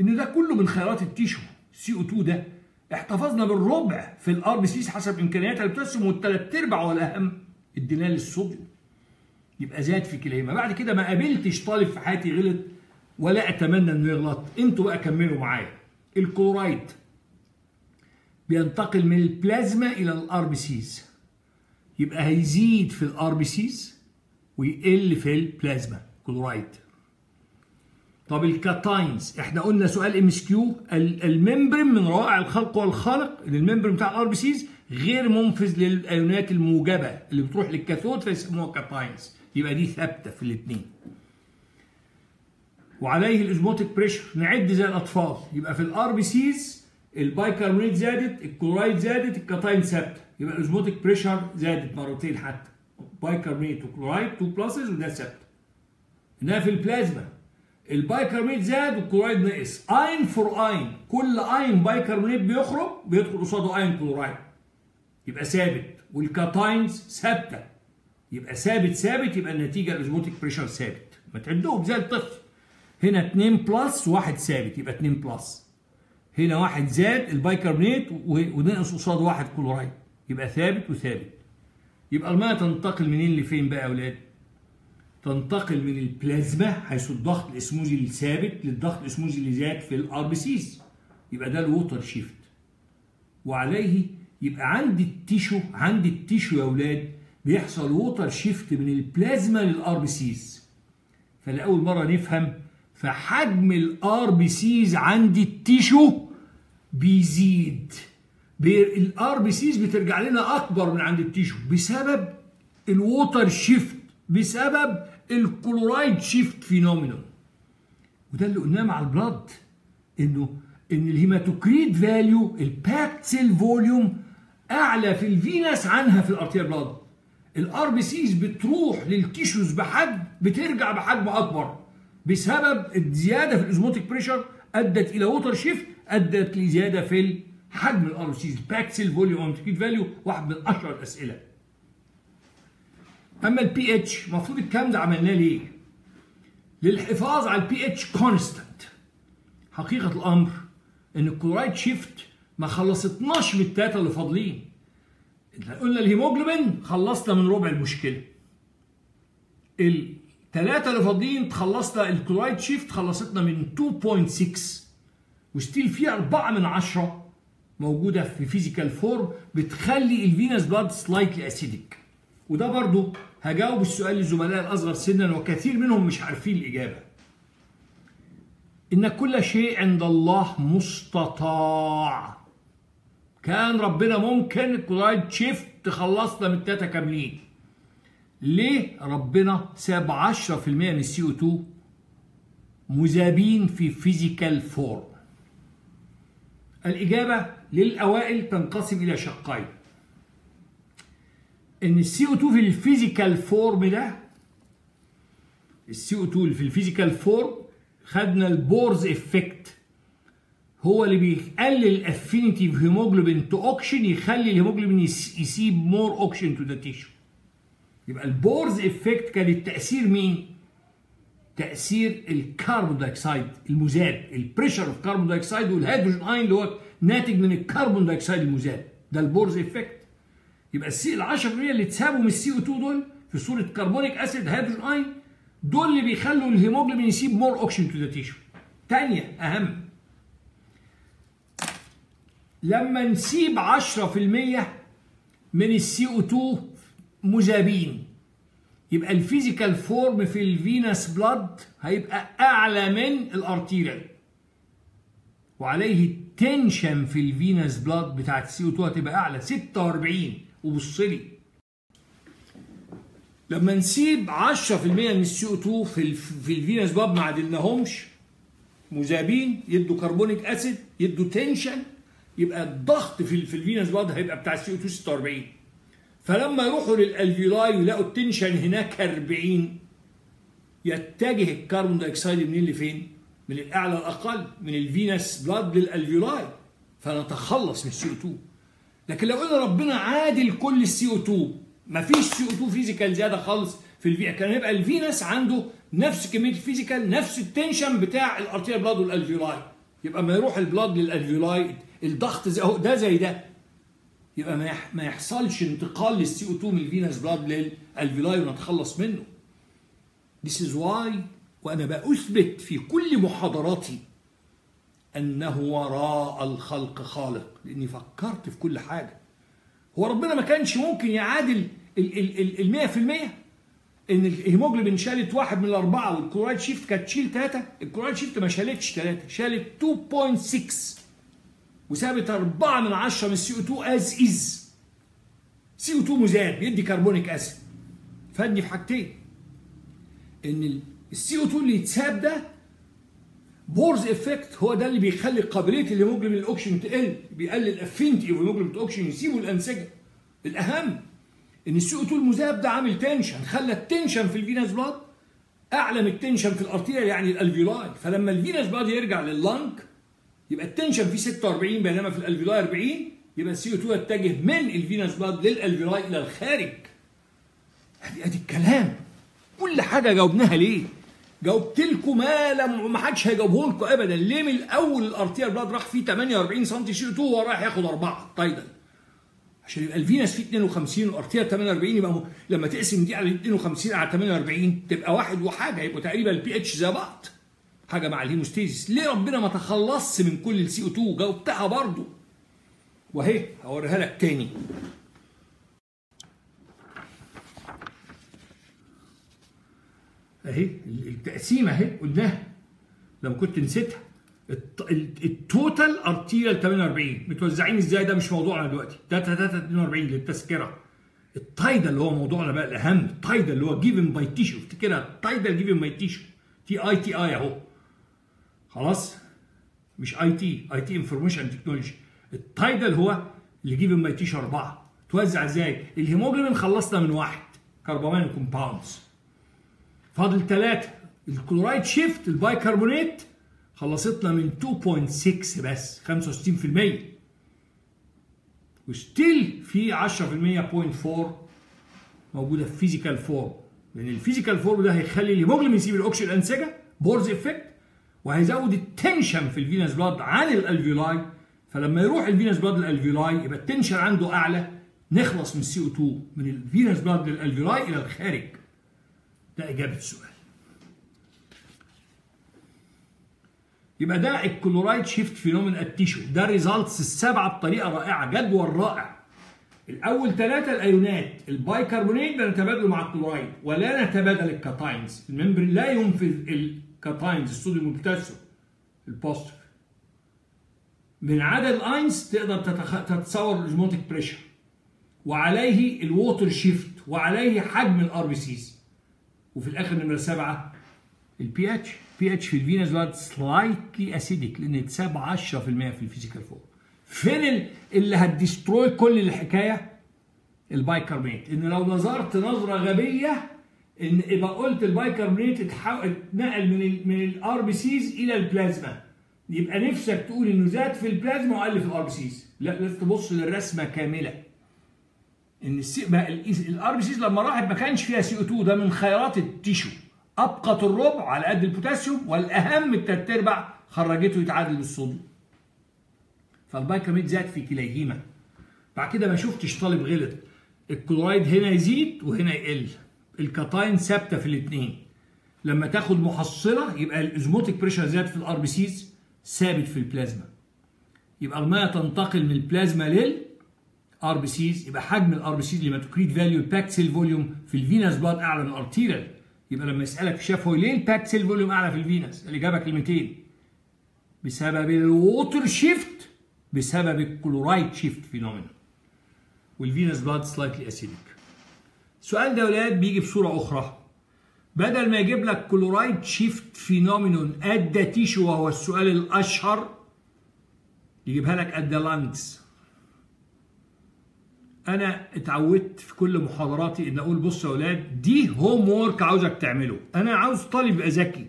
إن ده كله من خيرات ال tissue CO2 ده احتفظنا بالربع في ال RBCs حسب إمكانياتها اللي بترسم والثلاث أرباع والاهم اديناه للصوديوم يبقى زاد في كليهما بعد كده ما قابلتش طالب في حياتي غلط ولا أتمنى إنه يغلط. أنتوا بقى كملوا معايا. الكلورايد بينتقل من البلازما إلى ال RBCs يبقى هيزيد في ال RBCs ويقل في البلازما. كلورايد طب ال cations. إحنا قلنا سؤال MCQ. ال membrane من روائع الخلق والخالق ان ال membrane بتاع ال RBCs غير منفذ للأيونات الموجبة اللي بتروح للكاثود فيسموها cations يبقى دي ثابتة في الاثنين. وعليه ال osmotic pressure. نعد زي الأطفال. يبقى في ال RBCs ال bicarbonate زادت الكلورايد زادت الكاتاين ثابتة. يبقى ال osmotic pressure زادت مرتين حتى. bicarbonate و chloride 2 pluses وده ثابته انها في البلازما البايكربونات زاد والكلورايد نقص. ion for ion. كل ion bicarbonate بيخرج بيدخل قصاده ion chloride. يبقى ثابت. وال cations ثابتة. يبقى ثابت ثابت يبقى النتيجة ال osmotic pressure ثابت. ما تعدهم زي الطفل. هنا 2 plus وواحد ثابت يبقى 2 plus هنا واحد زاد البايكربونات ونقص قصاده واحد كلورايد يبقى ثابت وثابت. يبقى الميه تنتقل منين لفين بقى يا أولاد؟ تنتقل من البلازما حيث الضغط الإسموزي الثابت للضغط الإسموزي اللي زاد في ال RBCs يبقى ده ال water shift وعليه يبقى عندي ال tissue عندي ال tissue يا أولاد بيحصل water shift من البلازما لل RBCs فلاول مرة نفهم فحجم ال RBCs عندي ال tissue بيزيد. ال RBCs بترجع لنا أكبر من عند ال tissue بسبب ال water shift بسبب ال chloride shift phenomenon وده اللي قلناه مع ال blood إنه إن ال hematocrit value ال packed cell volume أعلى في ال venous عنها في ال arterial blood. ال RBCs بتروح لل tissues بحجم بترجع بحجم أكبر بسبب الزيادة في ال osmotic pressure أدت إلى water shift أدت لزيادة في حجم ال RBCs. packed cell volume hematocrit value واحد من أشهر الأسئلة. أما البي اتش المفروض الكلام ده عملناه ليه؟ للحفاظ على ال pH constant حقيقة الأمر إن ال chloride shift ما خلصتناش من التلاتة اللي فاضلين. قلنا الهيموجلوبين خلصنا من ربع المشكلة. الثلاثه اللي فاضلين خلصنا ال chloride shift خلصتنا من 2.6 و still في 4 من 10 موجودة في physical form بتخلي ال venous blood slightly acidic وده برضو هجاوب السؤال للزملاء الأصغر سنا وكثير منهم مش عارفين الإجابة. إن كل شيء عند الله مستطاع. كان ربنا ممكن chloride shift تخلصنا من التلاتة كاملين ليه؟ ربنا ساب 10% من ال CO2 مذابين في physical form. الإجابة للأوائل تنقسم إلى شقين. إن ال CO2 في ال physical form ده ال CO2 اللي في ال physical form خدنا ال Bohr's effect. هو اللي بيقلل ال affinity of hemoglobin to oxygen يخلي الهيموجلوبين يسيب more oxygen to the tissue يبقى ال Bohr's effect كان التأثير مين؟ تأثير ال carbon dioxide المذاب ال pressure of carbon dioxide وال hydrogen ion اللي هو ناتج من ال carbon dioxide المذاب ده ال Bohr's effect يبقى السي ال 10% اللي اتسابوا من ال CO2 دول في صورة carbonic acid hydrogen ion دول اللي بيخلوا الهيموجلوبين يسيب more oxygen to the tissue. ثانية أهم لما نسيب 10% من ال CO2 مذابين يبقى ال physical form في ال venous blood هيبقى أعلى من ال arterial وعليه ال tension في ال venous blood بتاعت ال CO2 هتبقى أعلى 46 وبص لي. لما نسيب 10% من ال CO2 في في ال venous blood ما عدلناهمش مذابين يدوا carbonic acid يدوا tension يبقى الضغط في في ال venous blood هيبقى بتاع ال CO2 46 فلما يروحوا لل alveoli ويلاقوا ال tension هناك 40 يتجه ال carbon dioxide منين لفين؟ من الأعلى الأقل من ال venous blood لل alveoli فنتخلص من ال CO2 لكن لو قلنا ربنا عادل كل ال CO2 مفيش CO2 physical زيادة خالص في الفي كان يبقى ال venous عنده نفس كمية ال physical نفس ال tension بتاع ال arterial blood وال alveoli يبقى ما يروح ال blood لل alveoli الضغط زي أهو ده زي ده. يبقى ما يحصلش انتقال لل CO2 من ال venous blood لل alveoli ونتخلص منه. This is why وأنا بأثبت في كل محاضراتي أنه وراء الخلق خالق لأني فكرت في كل حاجة. هو ربنا ما كانش ممكن يعادل في المية؟ إن الهيموجلوبين شالت واحد من الأربعة وال chloride shift كانت تشيل ثلاثة ال chloride shift ما شالتش ثلاثة شالت 2.6 وسابت 4 من 10 من السي أو 2 از از سي أو 2 مذاب يدي carbonic acid فادني في حاجتين. إن ال CO2 اللي يتساب ده Bohr's effect هو ده اللي بيخلي قابليه الهيموجلوبين الأوكسجين تقل بيقلل affinity الهيموجلوبين الأوكسجين يسيبوا الأنسجة. الأهم إن ال CO2 المذاب ده عامل tension خلى ال tension في ال venous blood أعلى من ال tension في ال arterial يعني ال alveoli. فلما ال venous blood يرجع لل lung يبقى ال tension فيه 46 بينما في ال alveoli 40 يبقى ال CO2 يتجه من ال venous blood لل alveoli إلى الخارج. ادي ادي الكلام. كل حاجة جاوبناها ليه؟ جاوبت لكم ما لم ما حدش هيجاوبه لكم ابدا. ليه من الأول ال arterial blood راح فيه 48 سم CO2 وهو رايح ياخد أربعة؟ tidal عشان يبقى ال venous فيه 52 وال arterial 48 يبقى. لما تقسم دي على 52 على 48 تبقى واحد وحاجة يبقوا تقريبا البي اتش زي بعض. حاجة مع ال homeostasis. ليه ربنا ما تخلصش من كل ال CO2 جاوبتها برضه؟ وهي هوريها لك تاني. اهي التقسيمة اهي قلناها. لما كنت نسيتها. ال total arterial 48 متوزعين إزاي؟ ده مش موضوعنا دلوقتي. 3 3 42 للتذكرة. ال tidal اللي هو موضوعنا بقى الأهم. ال tidal اللي هو given by tissue افتكرها. ال tidal given by tissue TI TI اهو. خلاص؟ مش IT. IT information technology ال tidal اللي هو اللي given by tissue أربعة. توزع إزاي؟ الهيموجلوبين خلصنا من واحد. carbamino compounds فاضل ثلاثة ال chloride shift البايكربونات خلصتنا من 2.6 بس 65% و still في 10% 0.4 موجودة في physical form لأن ال physical form ده هيخلي الهيموجلوبين يسيب الاوكسجين الانسجه Bohr's effect وهيزود ال tension في ال venous blood عن ال alveoli. فلما يروح ال venous blood لل alveoli يبقى ال tension عنده أعلى. نخلص من ال CO2 من ال venous blood لل alveoli إلى الخارج. ده إجابة السؤال. يبقى ده ال chloride shift phenomenon at tissue ده results السبعة بطريقة رائعة جدول رائع. الأول ثلاثة الأيونات البايكربونات بنتبادله مع الكلورايد ولا نتبادل ال cations ال membrane لا ينفذ ال cations الصوديوم والبوتاسيوم ال positive من عدد ال ions تقدر. تتصور ال osmotic pressure. وعليه ال water shift وعليه حجم ال RBCs وفي الآخر نمرة سبعة البي اتش البي اتش في ال venous blood slightly acidic لأن اتساب 10% في ال physical form. فين اللي هت destroy كل الحكاية؟ البايكربونات إن لو نظرت نظرة غبية إن يبقى قلت البايكربونات اتنقل من من ال RBCs إلى البلازما. يبقى نفسك تقول إنه زاد في البلازما وقل في ال RBCs لا لازم تبص للرسمة كاملة. إن ال RBCs لما راحت ما كانش فيها CO2 ده من خيرات ال tissue. أبقت الربع على قد البوتاسيوم والأهم التلات أرباع خرجته يتعادل بالصوديوم. فالبايكربونات زاد في كليهما. بعد كده ما شفتش طالب غلط. الكلورايد هنا يزيد وهنا يقل. الكاتاين ثابتة في الاثنين. لما تاخد محصلة يبقى ال osmotic pressure زاد في ال RBCs ثابت في البلازما. يبقى الميه تنتقل من البلازما لل RBCs يبقى حجم ال RBCs ال hematocrit value ال packed cell volume في ال venous blood أعلى من ال arterial يبقى لما يسألك شافه ليه ال packed cell volume أعلى في ال venous الاجابه كلمتين. بسبب ال water shift بسبب ال chloride shift phenomena. وال venous blood slightly acidic السؤال ده يا ولاد بيجي بصوره أخرى. بدل ما يجيب لك chloride shift phenomenon at the tissue وهو السؤال الأشهر يجيبها لك at the lungs أنا اتعودت في كل محاضراتي إن أقول بصوا يا أولاد دي homework عاوزك تعمله. أنا عاوز طالب يبقى ذكي.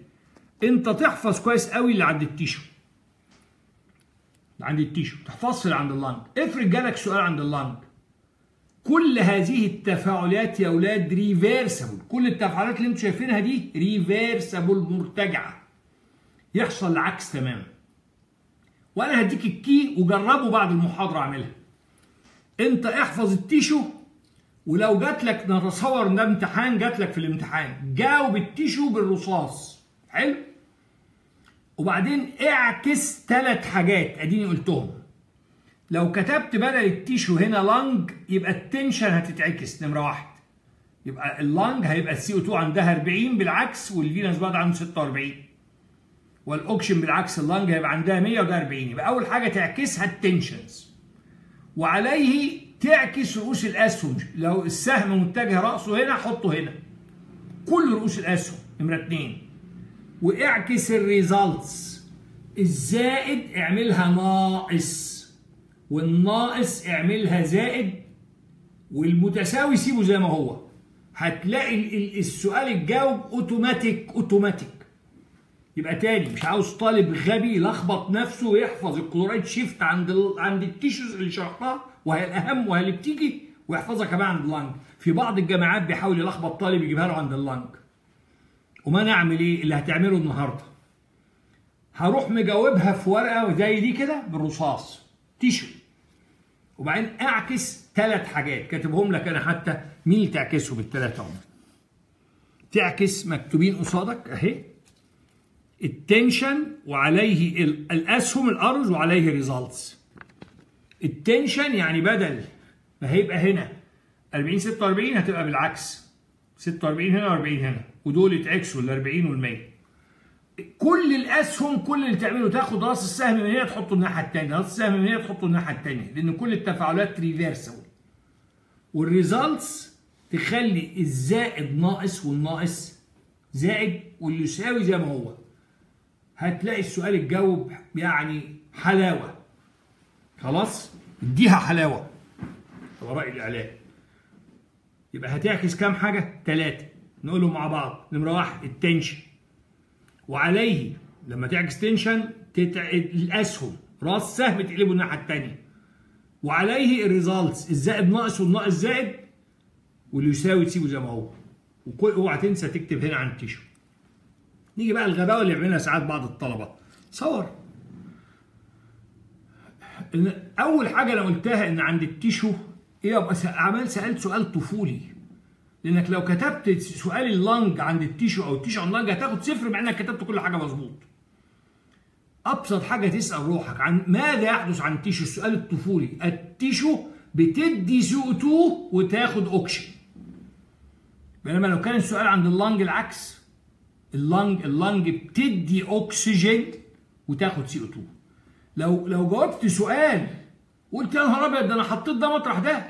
أنت تحفظ كويس قوي اللي عند ال tissue. عند ال tissue. تحفظش اللي عند ال lung. افرض جالك سؤال عند ال lung. كل هذه التفاعلات يا أولاد reversible كل التفاعلات اللي أنتم شايفينها دي reversible مرتجعة. يحصل العكس تماما. وأنا هديك ال key وجربه بعد المحاضرة أعملها. انت احفظ ال tissue ولو جات لك نتصور ان ده امتحان جات لك في الامتحان. جاوب ال tissue بالرصاص. حلو؟ وبعدين اعكس ثلاث حاجات. اديني قلتهم. لو كتبت بدل ال tissue هنا lung يبقى ال tension هتتعكس. نمره واحد يبقى ال lung هيبقى ال CO2 عندها 40 بالعكس وال venous blood عنده 46 والاوكشن بالعكس ال lung هيبقى عندها 100 وده 40 يبقى أول حاجة تعكسها ال tensions وعليه تعكس رؤوس الأسهم. لو السهم متجه رأسه هنا حطه هنا. كل رؤوس الأسهم نمرة اثنين واعكس ال results الزائد اعملها ناقص. والناقص اعملها زائد والمتساوي سيبه زي ما هو. هتلاقي السؤال الجاوب اوتوماتيك اوتوماتيك يبقى تاني مش عاوز طالب غبي يلخبط نفسه ويحفظ ال chloride shift عند ال... عند ال tissues اللي شرحناها وهي الأهم وهي اللي بتيجي ويحفظها كمان عند ال lung في بعض الجامعات بيحاول يلخبط طالب يجيبها له عند ال lung وما نعمل إيه؟ اللي هتعمله النهارده. هروح مجاوبها في ورقة زي دي كده بالرصاص. tissue وبعدين اعكس ثلاث حاجات. كاتبهم لك أنا حتى مين اللي تعكسهم الثلاثه هم تعكس مكتوبين قصادك أهي. ال tension وعليه الاسهم ال arrows وعليه results ال tension يعني بدل ما هيبقى هنا 40 46 هتبقى بالعكس. 46 هنا و40 هنا. ودول يتعكسوا ال 40 وال 100 كل الأسهم كل اللي تعمله تاخد راس السهم من هنا تحطه الناحية الثانية راس السهم من هنا تحطه الناحية الثانية لأن كل التفاعلات reversible وال results تخلي الزائد ناقص والناقص زائد واللي يساوي زي ما هو. هتلاقي السؤال الجاوب يعني حلاوة. خلاص؟ اديها حلاوة. على رأي الإعلام. يبقى هتعكس كام حاجة؟ ثلاثة نقولهم مع بعض. نمرة واحد ال tension وعليه لما تعكس tension تتع... الأسهم. راس سهم تقلبه الناحية الثانية وعليه ال results الزائد ناقص والناقص زائد واللي يساوي تسيبه زي ما هو. اوعى تنسى تكتب هنا عن ال tissue. نيجي بقى الغباوه اللي بيعملها ساعات بعض الطلبة. صور. أول حاجة أنا قلتها إن عند ال tissue إيه ابقى عمال سألت سؤال طفولي. لأنك لو كتبت سؤال اللنج عند التيشو أو التيشو عند اللنج هتاخد صفر مع إنك كتبت كل حاجة مظبوط. أبسط حاجة تسأل روحك عن ماذا يحدث عن ال tissue؟ السؤال الطفولي. ال tissue بتدي CO2 وتاخد اوكسجين بينما لو كان السؤال عند ال lung العكس ال lung ال lung بتدي اكسجين وتاخد CO2 لو لو جاوبت سؤال قلت يا نهار ابيض ده أنا حطيت ده مطرح ده.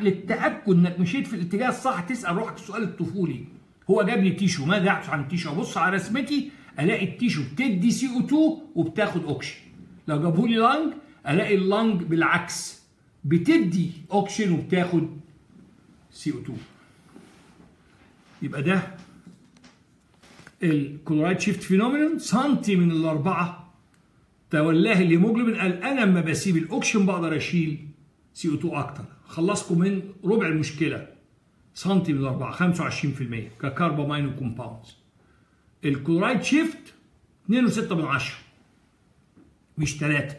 للتأكد انك مشيت في الاتجاه الصح تسأل روحك السؤال الطفولي. هو جاب لي tissue ماذا يحدث عن ال tissue. ابص على رسمتي الاقي ال tissue بتدي CO2 وبتاخد اوكسجين لو جابوا لي lung الاقي ال lung بالعكس بتدي اوكسجين وبتاخد CO2 يبقى ده ال chloride shift phenomenon سنتي من الأربعة تولاه الهيموجلوبين قال أنا لما بسيب الاوكسجين بقدر أشيل CO2 أكتر. خلصكم من ربع المشكلة. سنتي من الاربعه 25% ك carbamino compounds. ال chloride shift 2.6 من 10 مش 3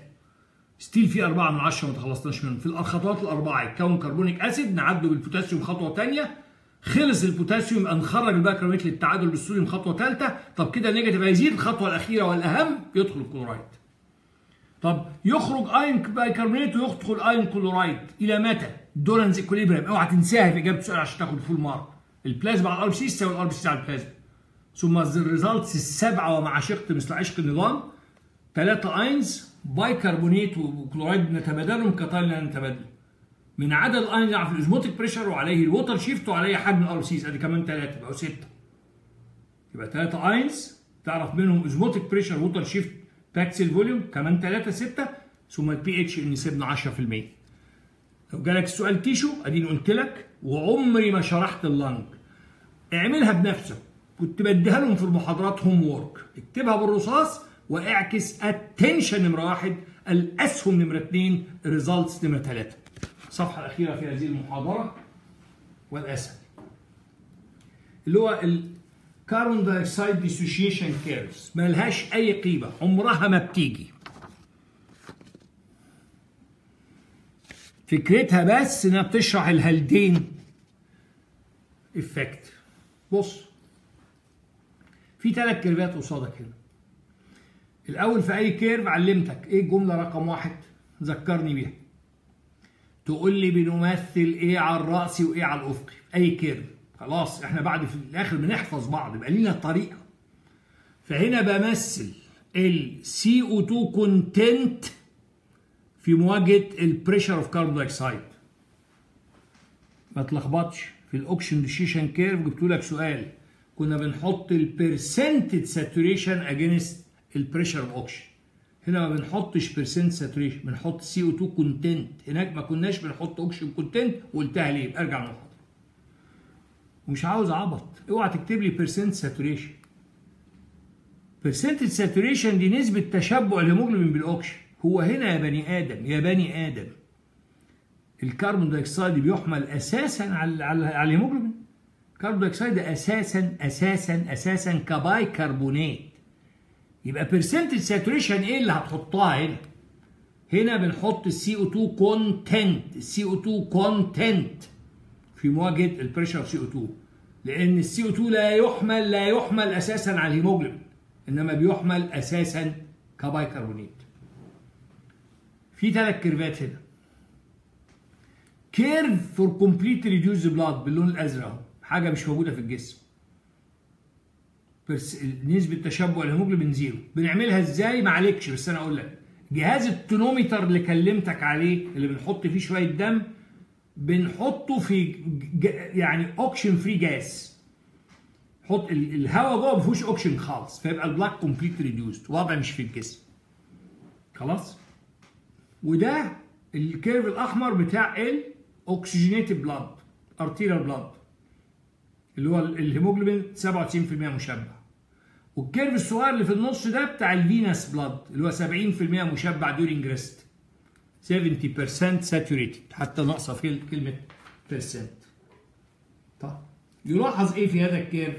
still فيه 4 من 10 ما تخلصناش منهم. في الخطوات الأربعة يتكون carbonic acid نعدوا بالبوتاسيوم خطوة ثانية خلص البوتاسيوم نخرج البايكربونات للتعادل بالصوديوم خطوة ثالثه طب كده ال negative هيزيد الخطوة الأخيرة والأهم يدخل الكلورايد. طب يخرج آين بايكربونات ويدخل ion chloride. إلى متى؟ Donnan's equilibrium أوعى تنساها في إجابة السؤال عشان تاخد full mark البلازما على ال RBC تساوي ال RBC على البلازما ثم ال results السبعه وما عشقت مثل عشق النظام. ثلاثة ions بايكربونات وكلورايد نتبادلهم كتايل لا نتبادل. من عدد ال ions في ال osmotic pressure وعليه ال water shift وعليه حجم ال RBCs أدي كمان ثلاثة يبقى ستة. يبقى ثلاثة ions تعرف منهم osmotic pressure water shift packed cell volume كمان ثلاثة ستة ثم البي اتش سيبنا 10% لو جالك السؤال tissue أديني قلت لك وعمري ما شرحت ال lung اعملها بنفسك. كنت بديها لهم في المحاضرات homework اكتبها بالرصاص واعكس ال tension نمرة واحد الأسهم نمرة اثنين ال results نمرة ثلاثة الصفحه الأخيرة في هذه المحاضرة. والاسهل اللي هو ال carbon dioxide dissociation curves ملهاش أي قيمة. عمرها ما بتيجي. فكرتها بس إنها بتشرح ال Haldane effect بص. في ثلاث curve ات قصادك هنا. الأول في أي curve علمتك. إيه الجملة رقم واحد؟ ذكرني بيها. تقول لي بنمثل إيه على الرأسي وإيه على الافقي أي curve خلاص إحنا بعد في الآخر بنحفظ بعض يبقى لينا طريقة. فهنا بمثل ال CO2 content في مواجهة ال pressure of carbon dioxide ما تلخبطش في ال oxygen dissociation curve جبت لك سؤال. كنا بنحط ال percentage saturation against ال pressure of oxygen هنا ما بنحطش percent saturation بنحط CO2 content هناك ما كناش بنحط oxygen content وقلتها ليه؟ ارجع للمحاضره ومش عاوز عبط. اوعى تكتب لي percent saturation percent saturation دي نسبة تشبع الهيموجلوبين بالاوكسجين هو هنا يا بني آدم يا بني آدم. ال carbon dioxide بيحمل أساسا على على الهيموجلوبين ال carbon dioxide أساسا أساسا أساسا كباي كربونات يبقى percentage saturation إيه اللي هتحطها هنا؟ هنا بنحط ال CO2 content ال CO2 content في مواجهة ال pressure CO2 لأن ال CO2 لا يحمل لا يحمل أساسا على الهيموجلوبين إنما بيحمل أساسا كباي كربونات في ثلاث curve ات هنا. curve for completely reduced blood باللون الأزرق حاجة مش موجودة في الجسم. نسبة تشبع الهيموجلوبين zero. بنعملها إزاي؟ ما عليكش بس أنا أقول لك. جهاز ال tonometer اللي كلمتك عليه اللي بنحط فيه شوية دم بنحطه في يعني oxygen free gas حط ال- الهواء جوه ما فيهوش اوكشن خالص فيبقى ال blood completely reduced وضع مش في الجسم. خلاص؟ وده ال curve الأحمر بتاع ال oxygenated blood arterial blood اللي هو الهيموجلوبين 97% مشبع. وال curve الصغير اللي في النص ده بتاع ال venous blood اللي هو 70% مشبع during rest 70% saturated حتى ناقصة في كلمة percent طيب. يلاحظ إيه في هذا ال curve؟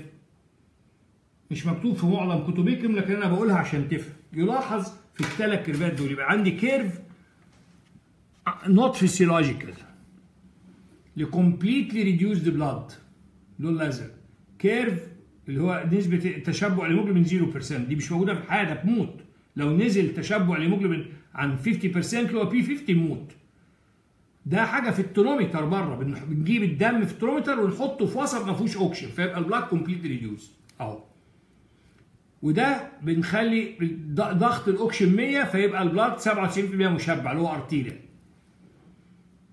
مش مكتوب في معظم كتبكم لكن أنا بقولها عشان تفهم. يلاحظ في الثلاث curve ات دول. يبقى عندي curve not physiological ل completely reduced blood اللون الازرق curve اللي هو نسبة تشبع الهيموجلوبين 0% دي مش موجودة في الحياة ده بموت لو نزل تشبع الهيموجلوبين عن 50% اللي هو P50 موت. ده حاجة في ال tonometer بره. بن- بنجيب الدم في ال tonometer ونحطه في وسط ما فيهوش اوكسجين فيبقى ال blood completely reduced أهو. وده بنخلي ضغط الاوكسجين 100 فيبقى ال blood 97% مشبع اللي هو arterial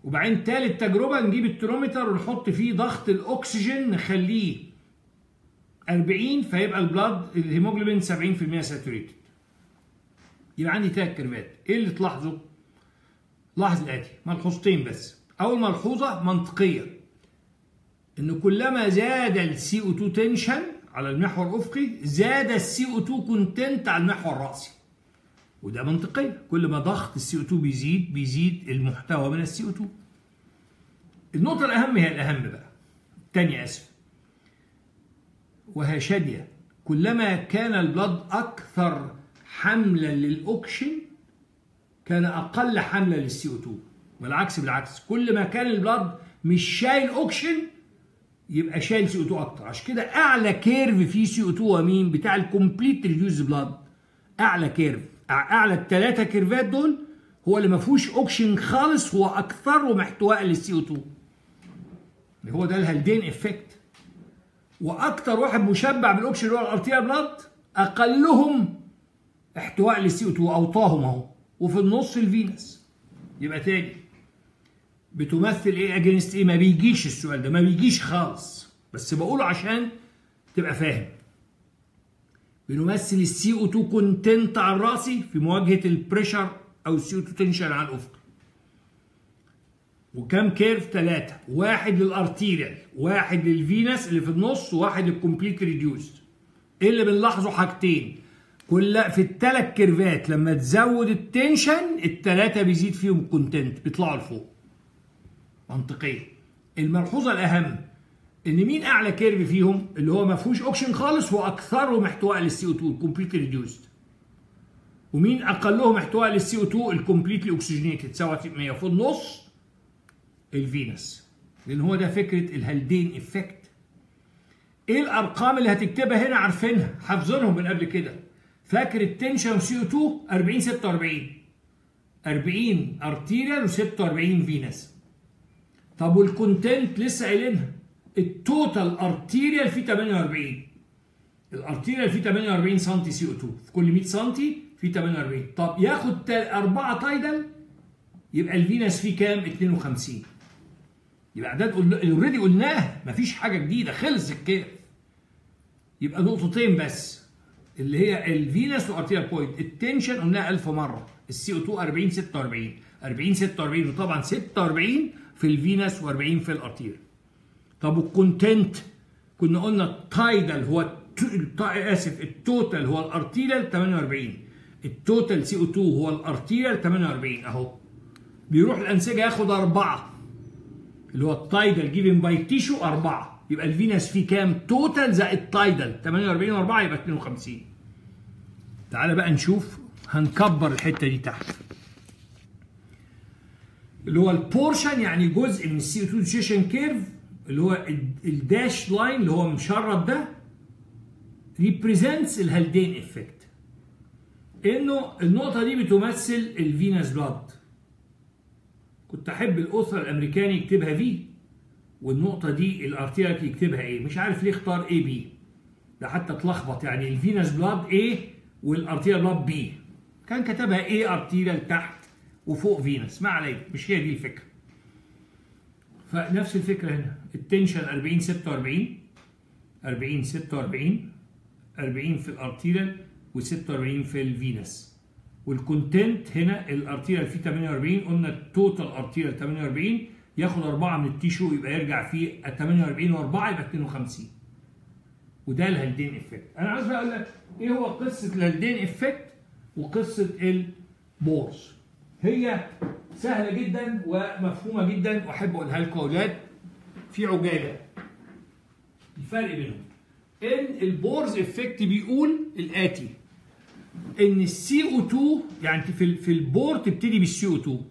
وبعدين تالت تجربة نجيب ال tonometer ونحط فيه ضغط الأكسجين نخليه 40 فيبقى ال blood الهيموجلوبين 70% saturated يبقى عندي تلات curve ات إيه اللي تلاحظه؟ لاحظ الآتي. ملحوظتين بس. أول ملحوظة منطقية. إن كلما زاد ال CO2 tension على المحور الأفقي زاد ال CO2 content على المحور الرأسي. وده منطقية كل ما ضغط ال CO2 بيزيد بيزيد المحتوى من ال CO2 النقطة الأهم هي الأهم بقى. الثانية آسف. وهي شادية. كلما كان ال blood أكثر حملا للأوكشن كان أقل حملا لل CO 2 والعكس بالعكس كل ما كان ال blood مش شايل أوكشن يبقى شايل CO 2 أكتر. عشان كده أعلى curve فيه CO 2 هو مين؟ بتاع ال complete reduced blood أعلى curve أعلى الثلاثة كيرفات دول هو اللي ما فيهوش أوكشن خالص هو أكثرهم احتواء لل CO 2 هو ده ال Haldane effect وأكتر واحد مشبع بالاوكسجين اللي هو ال arterial blood أقلهم احتواء لل CO 2 اوطاهم أهو. وفي النص ال venous يبقى تاني. بتمثل إيه against إيه؟ ما بيجيش السؤال ده. ما بيجيش خالص. بس بقوله عشان تبقى فاهم. بنمثل ال CO 2 content على الراسي في مواجهة ال pressure أو ال CO 2 tension على الأفقي. وكم curve؟ ثلاثة واحد لل arterial. واحد لل venous اللي في النص وواحد لل complete reduced إيه اللي بنلاحظه؟ حاجتين. كل في الثلاث كيرفات لما تزود ال tension الثلاثة بيزيد فيهم ال content بيطلعوا لفوق. منطقيا الملحوظة الأهم إن مين أعلى كيرف فيهم؟ اللي هو ما فيهوش أوكشن خالص وأكثرهم احتواء للسي أو 2 الكومبليت ريديوسد ومين أقلهم احتواء للسي أو 2 الكومبليتلي أوكسجينيتد 97% في النص الفينس لأن هو ده فكرة الهالدين افكت إيه الأرقام اللي هتكتبها هنا؟ عارفينها. حافظينهم من قبل كده. فاكر التنشن سي أو 2 40 46 40 ارتيريال و46 فينس طب وال content لسه قايلينها. ال total arterial فيه 48 ال arterial فيه 48 سم CO 2 في كل 100 سم فيه 48 طب ياخد 4 tidal يبقى ال venous فيه كام؟ 52 يبقى اعداد already قلناه. مفيش حاجة جديدة. خلص ال curve. يبقى نقطتين بس. اللي هي ال venous وال arterial point ال tension قلناها 1000 مرة. ال CO 2 40 46 40 46 وطبعا 46 في ال venous و40 في ال arterial طب وال content كنا قلنا ال tidal هو آسف ال total هو ال arterial 48 ال total CO 2 هو ال arterial 48 أهو. بيروح الأنسجة ياخد أربعة. اللي هو ال tidal given by tissue أربعة. يبقى ال venous فيه كام؟ total زائد tidal 48 و4 يبقى 52 تعالى بقى نشوف هنكبر الحتة دي تحت. اللي هو ال portion يعني جزء من ال CO 2 dissociation curve اللي هو ال- ال dash line اللي هو مشرط ده represents ال Haldane effect إنه النقطة دي بتمثل ال venous blood كنت أحب ال author الأمريكاني يكتبها V والنقطة دي ال arterial يكتبها A مش عارف ليه اختار A B ده حتى اتلخبط يعني ال venous blood A وال arterial blood B. كان كتبها A arterial تحت وفوق venous ما علينا مش هي دي الفكرة. فنفس الفكرة هنا. ال tension 40 46 40 46 40 في ال arterial و46 في ال venous وال content هنا ال arterial فيه 48 قلنا ال total arterial 48 ياخد 4 من ال tissue يبقى يرجع فيه 48 و4 يبقى 52 وده ال Haldane effect أنا عايز بقى أقول لك إيه هو قصة ال Haldane effect وقصة ال Bohr's هي سهلة جدا ومفهومة جدا وأحب أقولها لكم أولاد. في عجالة. الفرق بينهم. إن ال Bohr's effect بيقول الآتي. إن ال CO 2 يعني في في البور تبتدي بال CO 2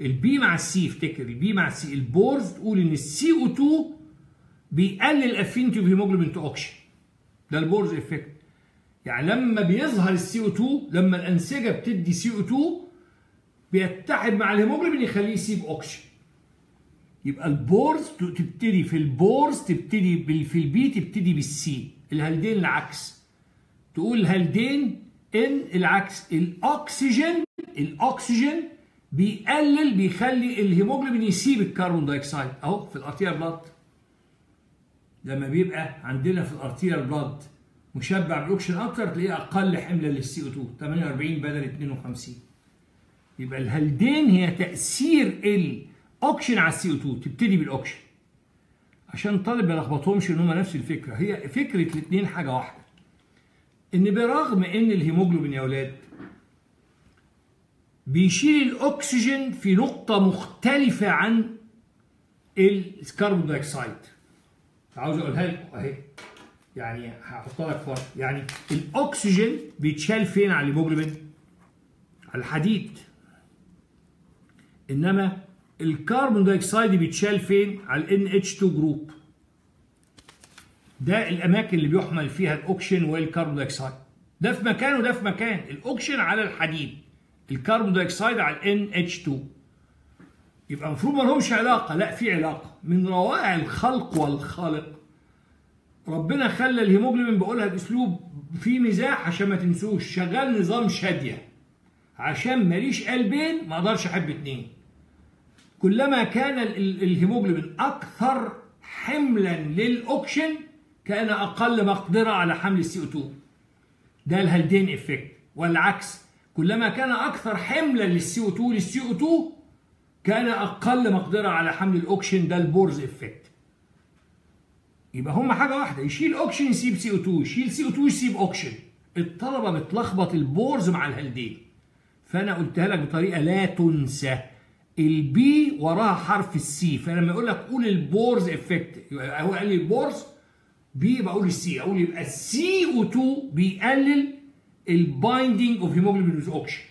ال B مع ال C افتكر. ال B مع ال C ال Bohr's تقول إن ال CO 2 بيقلل affinity of hemoglobin to oxygen ده ال Bohr's effect يعني لما بيظهر ال CO 2 لما الأنسجة بتدي CO 2 بيتحد مع الهيموجلوبين يخليه يسيب اوكسجين يبقى ال Bohr's تبتدي في ال Bohr's تبتدي في ال B تبتدي بال C ال Haldane العكس. تقول ال Haldane إن العكس. الأكسجين الأكسجين بيقلل بيخلي الهيموجلوبين يسيب ال carbon dioxide أهو في ال arterial blood لما بيبقى عندنا في ال arterial blood مشبع بالاكسجين أكتر تلاقيه أقل حملا لل CO 2 48 بدل 52 يبقى ال Haldane هي تأثير الاوكسجين على ال CO 2 تبتدي بالاوكسجين عشان الطالب ما يلخبطهمش إن هم نفس الفكرة. هي فكرة الاثنين حاجة واحدة. إن برغم إن الهيموجلوبين يا أولاد بيشيل الاكسجين في نقطة مختلفة عن ال carbon dioxide عاوز أقولها لكم أهي. يعني هحطها لك فرق يعني الأكسجين بيتشال فين على الهيموجلوبين على الحديد. إنما ال carbon dioxide بيتشال فين؟ على ال NH2 group. ده الأماكن اللي بيحمل فيها الاوكسجين وال carbon dioxide ده في مكان وده في مكان. الاوكسجين على الحديد. ال carbon dioxide على ال NH2 يبقى المفروض ما لهمش علاقة. لا في علاقة. من روائع الخلق والخالق. ربنا خلى الهيموجلوبين بقولها بأسلوب فيه مزاح عشان ما تنسوش. شغال نظام شادية. عشان ماليش قلبين ما أقدرش أحب اتنين. كلما كان ال- ال- الهيموجلوبين أكثر حملا للاوكسجين كان أقل مقدرة على حمل ال CO2 ده ال Haldane effect. والعكس كلما كان أكثر حملا للسي أو 2 للسي أو 2 كان أقل مقدرة على حمل الاوكسجين ده ال Bohr's effect. يبقى هما حاجة واحدة يشيل اوكسجين يسيب سي أو 2 يشيل سي أو 2 يسيب اوكسجين الطلبة بتلخبط ال Bohr's مع ال Haldane فأنا قلتها لك بطريقة لا تنسى. ال B وراها حرف ال C فلما يقول لك قول ال Bohr's effect يبقى هو قال لي ال Bohr's B بقول ال C أقول يبقى ال CO2 بيقلل ال binding of hemoglobin with oxygen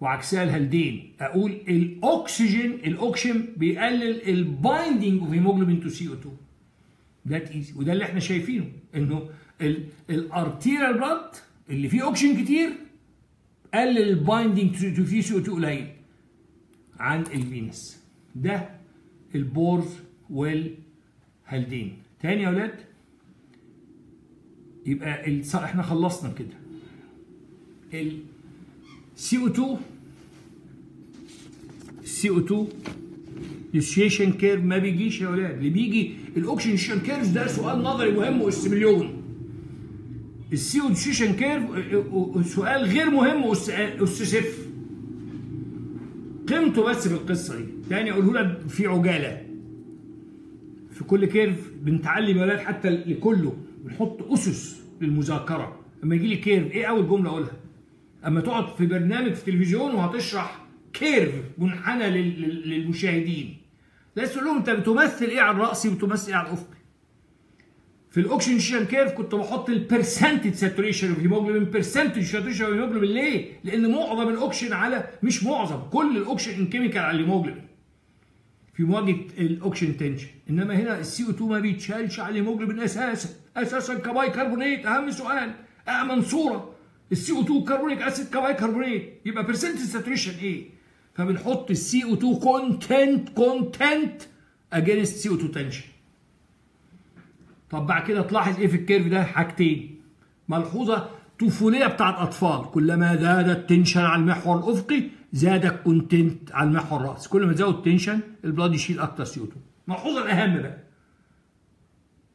وعكسها ال Haldane أقول الاكسجين الاكسجين بيقلل ال binding of hemoglobin to CO2 that easy وده اللي إحنا شايفينه إنه ال arterial blood اللي فيه اوكسجين كتير قلل ال binding to فيه CO2 قليل عن ال venous ده ال Bohr's وال Haldane تاني يا أولاد يبقى إحنا خلصنا كده. ال CO2 CO2 dissociation curve ما بيجيش يا أولاد اللي بيجي ال oxygen curve ده سؤال نظري مهم واس مليون. ال C dissociation curve سؤال غير مهم اس اس صفر. قيمته بس في القصة دي. تاني أقوله لك في عجالة. في كل curve بنتعلم يا ولاد حتى لكله. بنحط أسس للمذاكرة. أما يجي لي curve إيه أول جملة أقولها؟ أما تقعد في برنامج في تلفزيون وهتشرح curve منحنى لل- لل- للمشاهدين. لازم تقول لهم انت بتمثل إيه على الراسي وبتمثل إيه على الافقي في ال oxygen curve كنت بحط ال percentage saturation of hemoglobin percentage saturation of hemoglobin ليه؟ لأن معظم الاوكسجين على مش معظم كل الاوكسجين chemical على الهيموجلوبين في مواجهة ال oxygen tension إنما هنا ال CO2 ما بيتشالش على الهيموجلوبين أساسا. أساسا كباي كربونيت أهم سؤال امن صورة. ال CO2 carbonic acid ك bicarbonate يبقى percentage saturation إيه؟ فبنحط ال CO2 content content against CO2 tension طب بعد كده تلاحظ إيه في ال curve ده؟ حاجتين. ملحوظة طفولية بتاعت أطفال. كلما زاد ال tension على المحور الأفقي زاد ال content على المحور الراسي كل ما زود ال tension ال blood يشيل أكتر C 2 ملحوظة الأهم بقى.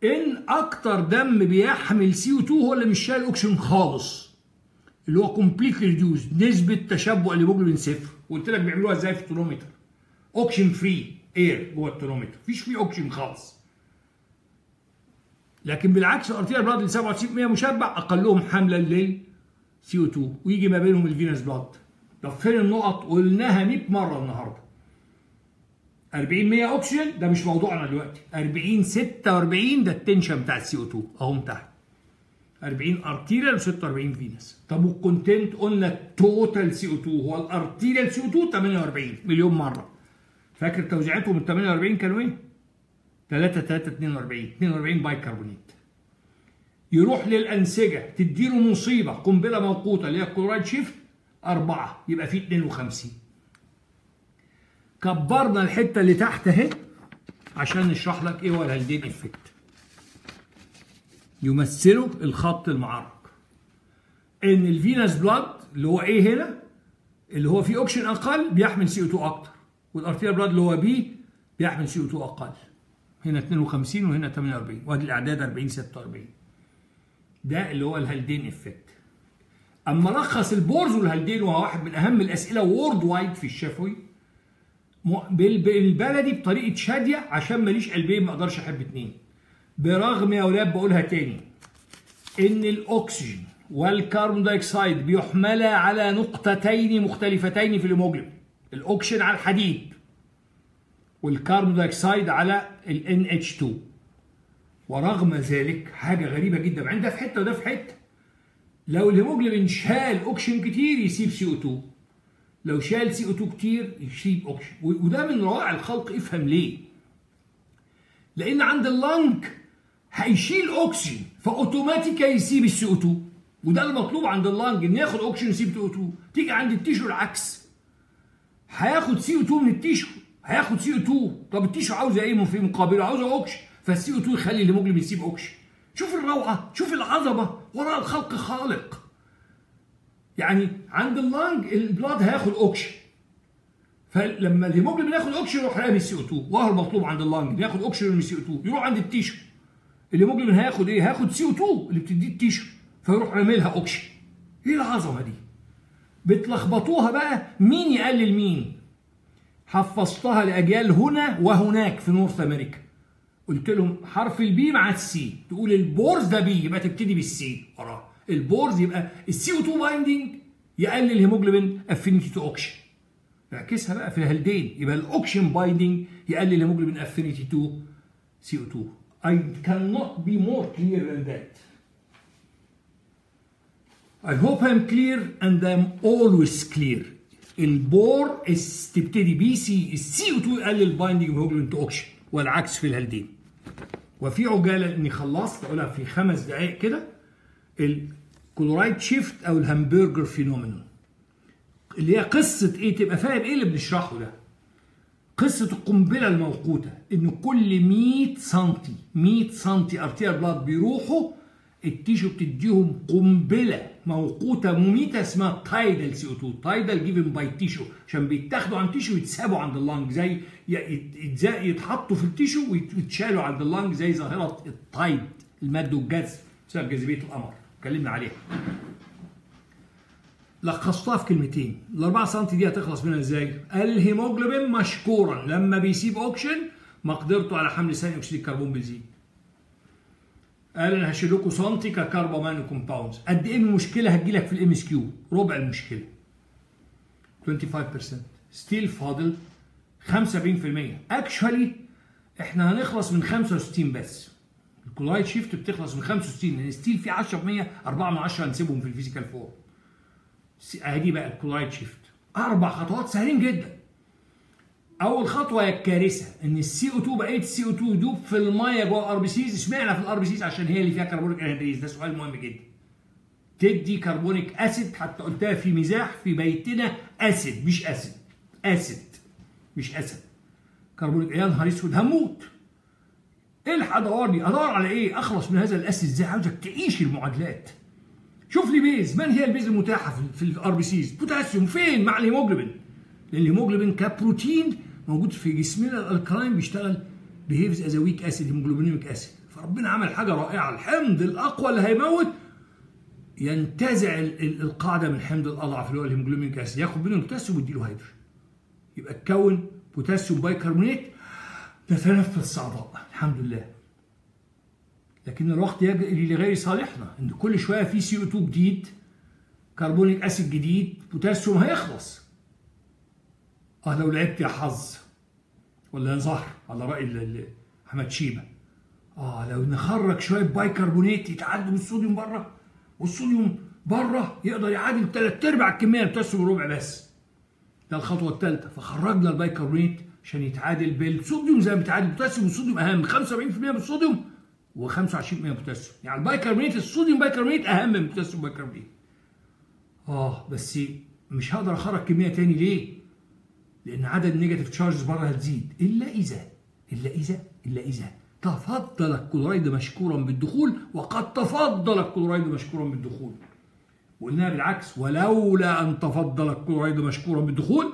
إن أكتر دم بيحمل C 2 هو اللي مش شايل اكسجين خالص اللي هو completely reduced نسبة تشبع الهيموجلوبين صفر. قلت لك بيعملوها إزاي في الترمومتر oxygen free air جوه الترمومتر مفيش فيه اوكسجين خالص. لكن بالعكس ال arterial blood اللي 97% مشبع أقلهم حملا لل CO2 ويجي ما بينهم ال venous blood طب فين النقط قلناها 100 مرة النهارده. 40 100 اكسجين ده مش موضوعنا دلوقتي. 40 46 ده ال tension بتاع ال CO2 أهو تحت. 40 arterial و46 venous طب وال content قلنا ال total CO2 هو ال arterial CO2 48 مليون مرة. فاكر توزيعاتهم ال 48 كانوا إيه؟ 3 3 42 42 بايكربونات يروح للأنسجة تديله مصيبة قنبلة موقوتة اللي هي ال chloride shift أربعة يبقى في 52 كبرنا الحتة اللي تحت أهي عشان نشرح لك إيه هو ال Haldane effect يمثله الخط المعرق. إن ال venous blood اللي هو إيه هنا اللي هو فيه اوكسجين أقل بيحمل CO2 أكتر وال arterial blood اللي هو بي بيحمل CO2 أقل. هنا 52 وهنا 48 وادي الأعداد 40 46 ده اللي هو ال Haldane effect أما لخص ال Bohr's وال Haldane وهو واحد من أهم الأسئلة worldwide في الشفوي بالبلدي بطريقة شادية عشان ماليش قلبين ما أقدرش أحب اتنين. برغم يا أولاد بقولها تاني. إن الأكسجين وال carbon dioxide بيحملا على نقطتين مختلفتين في الهيموجلوبين. الأكسجين على الحديد وال carbon dioxide على ال NH2 ورغم ذلك حاجة غريبة جدا. مع ان ده في حتة وده في حتة. لو الهيموجلوبين شال اوكسجين كتير يسيب سي أو 2 لو شال سي أو 2 كتير يسيب اوكسجين وده من روائع الخلق افهم ليه. لأن عند ال lung هيشيل أوكسجين فاوتوماتيكا يسيب ال CO2 وده المطلوب عند ال lung إن ياخد أوكسجين يسيب CO2 تيجي عند ال tissue العكس. هياخد CO2 من ال tissue هياخد CO2 طب ال tissue عاوزه إيه؟ في مقابله عاوزه أوكسجين. فال CO2 يخلي الهيموجلوبين يسيب أوكسجين. شوف الروعة شوف العظمة وراء الخلق خالق. يعني عند ال lung ال blood هياخد أوكسجين. فلما الهيموجلوبين ياخد أوكسجين يروح رامي ال CO2 وهو المطلوب عند ال lung ياخد أوكسجين من ال CO2 يروح عند ال tissue. الهيموجلوبين هياخد إيه؟ هياخد CO2 اللي بتديه ال tissue فيروح رامي لها اوكسجين إيه العظمة دي؟ بتلخبطوها بقى مين يقلل مين؟ حفظتها لأجيال هنا وهناك في North America قلت لهم حرف ال B مع ال C تقول ال Bohr's ده B يبقى تبتدي بال C وراه. ال Bohr's يبقى ال CO 2 binding يقلل ال hemoglobin affinity to oxygen اعكسها بقى في ال Haldane يبقى ال oxygen binding يقلل ال hemoglobin affinity to CO 2 I cannot be more clear than that. I hope I'm clear and I'm always clear. البور تبتدي B C ال CO 2 يقلل ال binding hemoglobin to oxygen والعكس في ال Haldane. وفي عجالة إني خلصت اقولها في خمس دقائق كده ال chloride shift أو ال Hamburger phenomenon اللي هي قصة إيه تبقى فاهم إيه اللي بنشرحه ده قصة القنبله الموقوتة ان كل 100 سم 100 سم arterial blood بيروحوا ال tissue بتديهم قنبلة موقوتة مميتة اسمها tidal CO 2 tidal given by tissue عشان بيتاخدوا عن tissue يتسابوا عند ال lung زي يتحطوا في ال tissue ويتشالوا عند ال lung زي ظاهرة ال tide المد والجذب بسبب جاذبية القمر. اتكلمنا عليها. لخصتها في كلمتين ال 4 سم دي هتخلص منها إزاي؟ الهيموجلوبين مشكورا لما بيسيب اوكشن مقدرته على حمل ثاني أكسيد الكربون بيزيد. قال أنا هشيل لكم سنتي ك carbamino compounds قد إيه المشكلة هتجي لك في ال MCQ؟ ربع المشكلة. 25% still فاضل 75% actually إحنا هنخلص من 65 بس. ال chloride shift بتخلص من 65 لأن still فيه 10% 4 من 10 هنسيبهم في ال physical form. ادي بقى ال chloride shift. أربع خطوات سهلين جدا. أول خطوة هي الكارثة إن السي أو 2 بقية السي أو 2 يدوب في المية جوه ال RBCs إشمعنى في ال RBCs عشان هي اللي فيها carbonic anhydrase ده سؤال مهم جدا. تدي carbonic acid حتى قلتها في مزاح في بيتنا acid مش acid acid مش acid carbonic يا نهار اسود هموت. الحق ادورني أدور على إيه؟ أخلص من هذا ال acid إزاي؟ عاوزك تعيش المعادلات. شوف لي base. من هي ال base المتاحة في ال RBCs بوتاسيوم. فين؟ مع الهيموجلوبين. لأن الهيموجلوبين كبروتين موجود في جسمنا ال alkaline بيشتغل behaves as weak acid hemoglobinic acid فربنا عمل حاجة رائعة. الحمض الأقوى اللي هيموت ينتزع القاعدة من الحمض الأضعف اللي هو ال hemoglobinic acid ياخد منه البوتاسيوم ويديله هيدروجين. يبقى تكون potassium bicarbonate تتنفس الصعداء الحمد لله. لكن الوقت يجري لغير صالحنا. إن كل شوية في CO 2 جديد carbonic acid جديد بوتاسيوم هيخلص. آه لو لعبت يا حظ. ولا يا زهر على رأي أحمد شيبة. آه لو نخرج شوية بايكربونات يتعدوا بالصوديوم بره والصوديوم بره يقدر يعادل ثلاث أرباع الكمية البوتاسيوم ربع بس. ده الخطوة الثالثه فخرجنا البايكربونات عشان يتعادل بالصوديوم زي ما بيتعادل البوتاسيوم والصوديوم أهم 75% من الصوديوم و25% بوتاسيوم. يعني ال bicarbonate ال sodium bicarbonate أهم من ال potassium bicarbonate آه بس مش هقدر أخرج كمية تاني. ليه؟ لأن عدد ال negative charges بره هتزيد. إلا إذا إلا إذا إلا إذا تفضل الكلورايد مشكورا بالدخول وقد تفضل الكلورايد مشكورا بالدخول. وقلنا بالعكس ولولا أن تفضل الكلورايد مشكورا بالدخول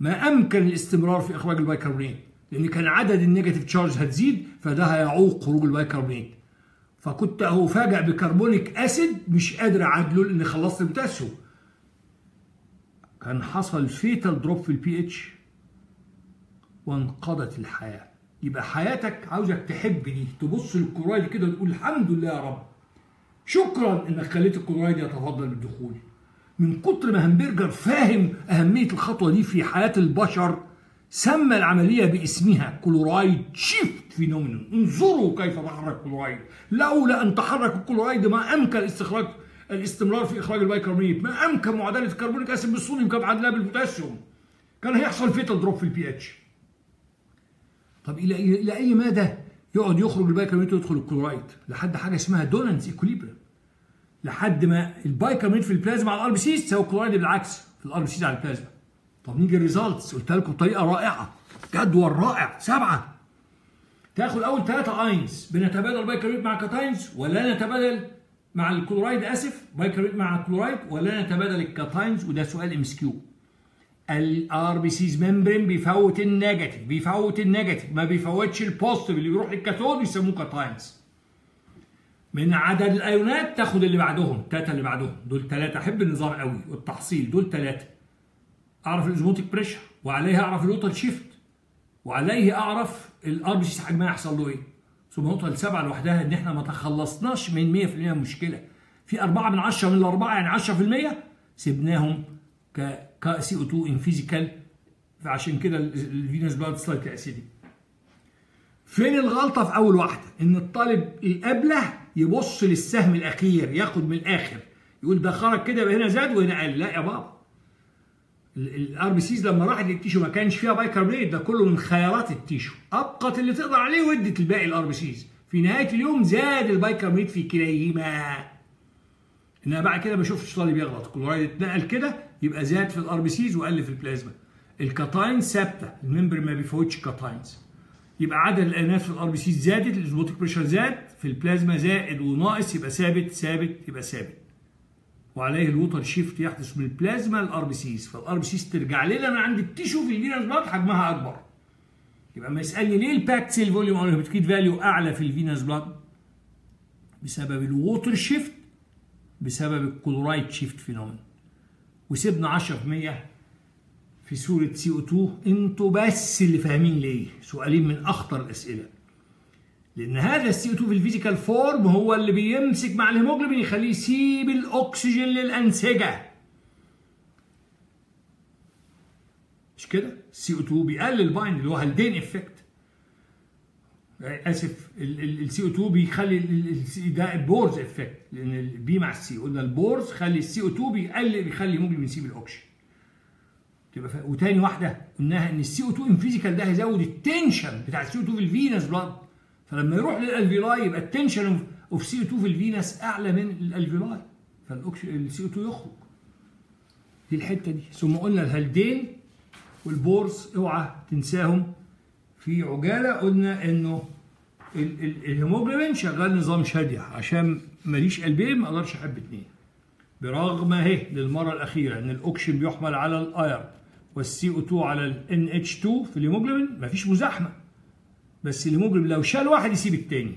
ما أمكن الاستمرار في إخراج البايكربونات. لأن كان عدد ال negative charge هتزيد فده هيعوق خروج البايكربونات فكنت افاجئ ب carbonic acid مش قادر أعادله لأن خلصت البوتاسيوم. كان حصل fatal drop في البي اتش وانقضت الحياة. يبقى حياتك عاوزك تحب دي تبص للكلورايد كده وتقول الحمد لله يا رب. شكرا إنك خليت الكلورايد يتفضل بالدخول. من كتر ما Hamburger فاهم أهمية الخطوة دي في حياة البشر سمى العملية باسمها chloride shift phenomenon. انظروا كيف تحرك الكلورايد لولا أن تحرك الكلورايد ما أمكن استخراج الاستمرار في إخراج البيكربونات ما أمكن معادلة ال carbonic acid بالصوديوم كما عدلها بالبوتاسيوم. كان هيحصل fatal drop في البي اتش طب إلى إلى أي مدى يقعد يخرج البيكربونات ويدخل الكلورايد لحد حاجة اسمها Donnan's equilibrium لحد ما البيكربونات في البلازما على ال RBCs تساوي الكلورايد بالعكس في ال RBCs على البلازما. طب نيجي ال results. قلت لكم بطريقه رائعة. جدول رائع. سبعة. تاخد أول ثلاثة ions بنتبادل بايكربونات مع cations ولا نتبادل مع الكلورايد؟ آسف. بايكربونات مع الكلورايد ولا نتبادل ال cations؟ وده سؤال MCQ ال RBCs membrane بيفوت ال negative بيفوت ال negative ما بيفوتش ال positive اللي بيروح لل cathode بيسموه cations. من عدد الأيونات تاخد اللي بعدهم. الثلاثه اللي بعدهم. دول ثلاثة أحب النظام قوي. والتحصيل. دول ثلاثة أعرف ال osmotic pressure وعليه أعرف ال water shift وعليه أعرف ال RBC حجمها يحصل له إيه. ثم النقطة السابعة لوحدها إن إحنا ما تخلصناش من 100% من المشكلة في 4 من 10 من الأربعة يعني 10% سيبناهم ك CO 2 in physical فعشان كده ال venous blood slight acidic فين الغلطة في أول واحدة؟ إن الطالب الابله يبص للسهم الأخير ياخد من الآخر. يقول ده خرج كده يبقى هنا زاد وهنا قل. لا يا بابا. ال RBCs لما راحت لل tissue ما كانش فيها بايكربونات ده كله من خيرات ال tissue. أبقت اللي تقدر عليه وادت الباقي ال RBCs في نهاية اليوم زاد البايكربونات في كليهما. انها بعد كده ما شفتش طالب يغلط. كلورايد اتنقل كده يبقى زاد في ال RBCs وقل في البلازما الكاتاين ثابتة. ال membrane ما بيفوتش cations يبقى عدد الايونات في ال RBCs زادت ال osmotic pressure زاد في البلازما زائد وناقص يبقى ثابت ثابت يبقى ثابت. وعليه ال water shift يحدث من البلازما لل RBCs فال RBCs ترجع لنا من عند ال tissue في ال venous blood حجمها أكبر. يبقى ما يسألني ليه ال packed cell volume أو ال hematocrit value أعلى في ال venous blood بسبب ال water shift بسبب ال chloride shift phenomenon. وسيبنا 10% في صورة CO2 أنتوا بس اللي فاهمين ليه. سؤالين من أخطر الأسئلة. لأن هذا ال CO2 في ال physical form هو اللي بيمسك مع الهيموجلوبين يخليه يسيب الأكسجين للأنسجة. مش كده؟ ال CO2 بيقلل bind اللي هو Haldane effect آسف ال CO2 بيخلي ده ال Bohr's effect لأن ال B مع ال C قلنا ال Bohr's خلي ال CO2 بيقلل بيخلي الهيموجلوبين يسيب الأكسجين. تبقى. وتاني واحدة قلناها إن ال CO2 in physical ده هيزود ال tension بتاع ال CO2 في ال venous blood فلما يروح لل alveoli يبقى ال tension of CO2 في ال venous أعلى من ال alveoli فال CO2 يخرج. دي الحتة دي. ثم قلنا ال Haldane وال Bohr's اوعى تنساهم. في عجالة قلنا إنه الهيموجلوبين شغال نظام شاديه عشان ماليش قلبين ما أقدرش أحب اتنين. برغم اهي للمرة الأخيرة إن الاوكسجين بيحمل على ال iron وال CO2 على ال NH2 في الهيموجلوبين مفيش مزاحمة. بس الهيموجلوبين لو شال واحد يسيب التاني.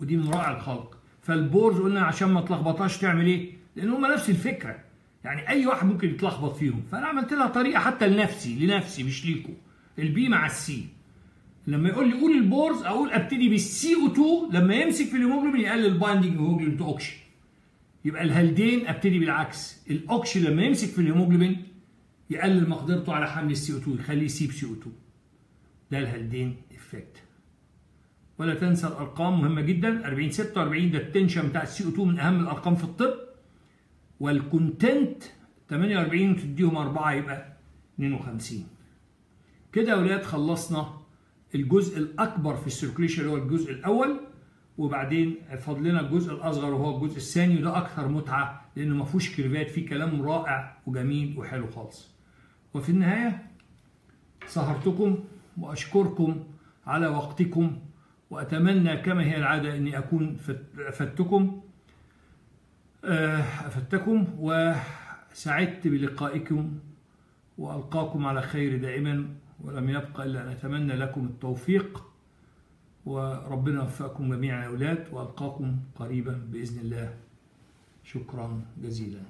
ودي من رائع الخلق. فال Bohr's قلنا عشان ما تلخبطهاش تعمل إيه؟ لأن هم نفس الفكرة. يعني أي واحد ممكن يتلخبط فيهم. فأنا عملت لها طريقة حتى لنفسي لنفسي مش ليكم ال B مع ال C. لما يقول لي قول ال Bohr's أقول أبتدي بال CO2 لما يمسك في الهيموجلوبين يقلل binding hemoglobin to oxygen يبقى ال Haldane أبتدي بالعكس. الاوكسجين لما يمسك في الهيموجلوبين يقلل مقدرته على حمل ال CO2 يخليه يسيب CO2 ده ال Haldane effect ولا تنسى الأرقام مهمة جدا. 40 46 ده ال tension بتاع ال CO2 من أهم الأرقام في الطب. وال content 48 تديهم 4 يبقى 52 كده يا ولاد خلصنا الجزء الأكبر في ال circulation اللي هو الجزء الأول. وبعدين فاضل لنا الجزء الأصغر وهو الجزء الثاني وده أكثر متعة لأنه ما فيهوش كيرفات فيه كلام رائع وجميل وحلو خالص. وفي النهاية سهرتكم وأشكركم على وقتكم وأتمنى كما هي العادة أني أكون افدتكم افدتكم وسعدت بلقائكم وألقاكم على خير دائما ولم يبقى إلا أن أتمنى لكم التوفيق وربنا يوفقكم جميعا يا أولاد وألقاكم قريبا بإذن الله. شكرا جزيلا.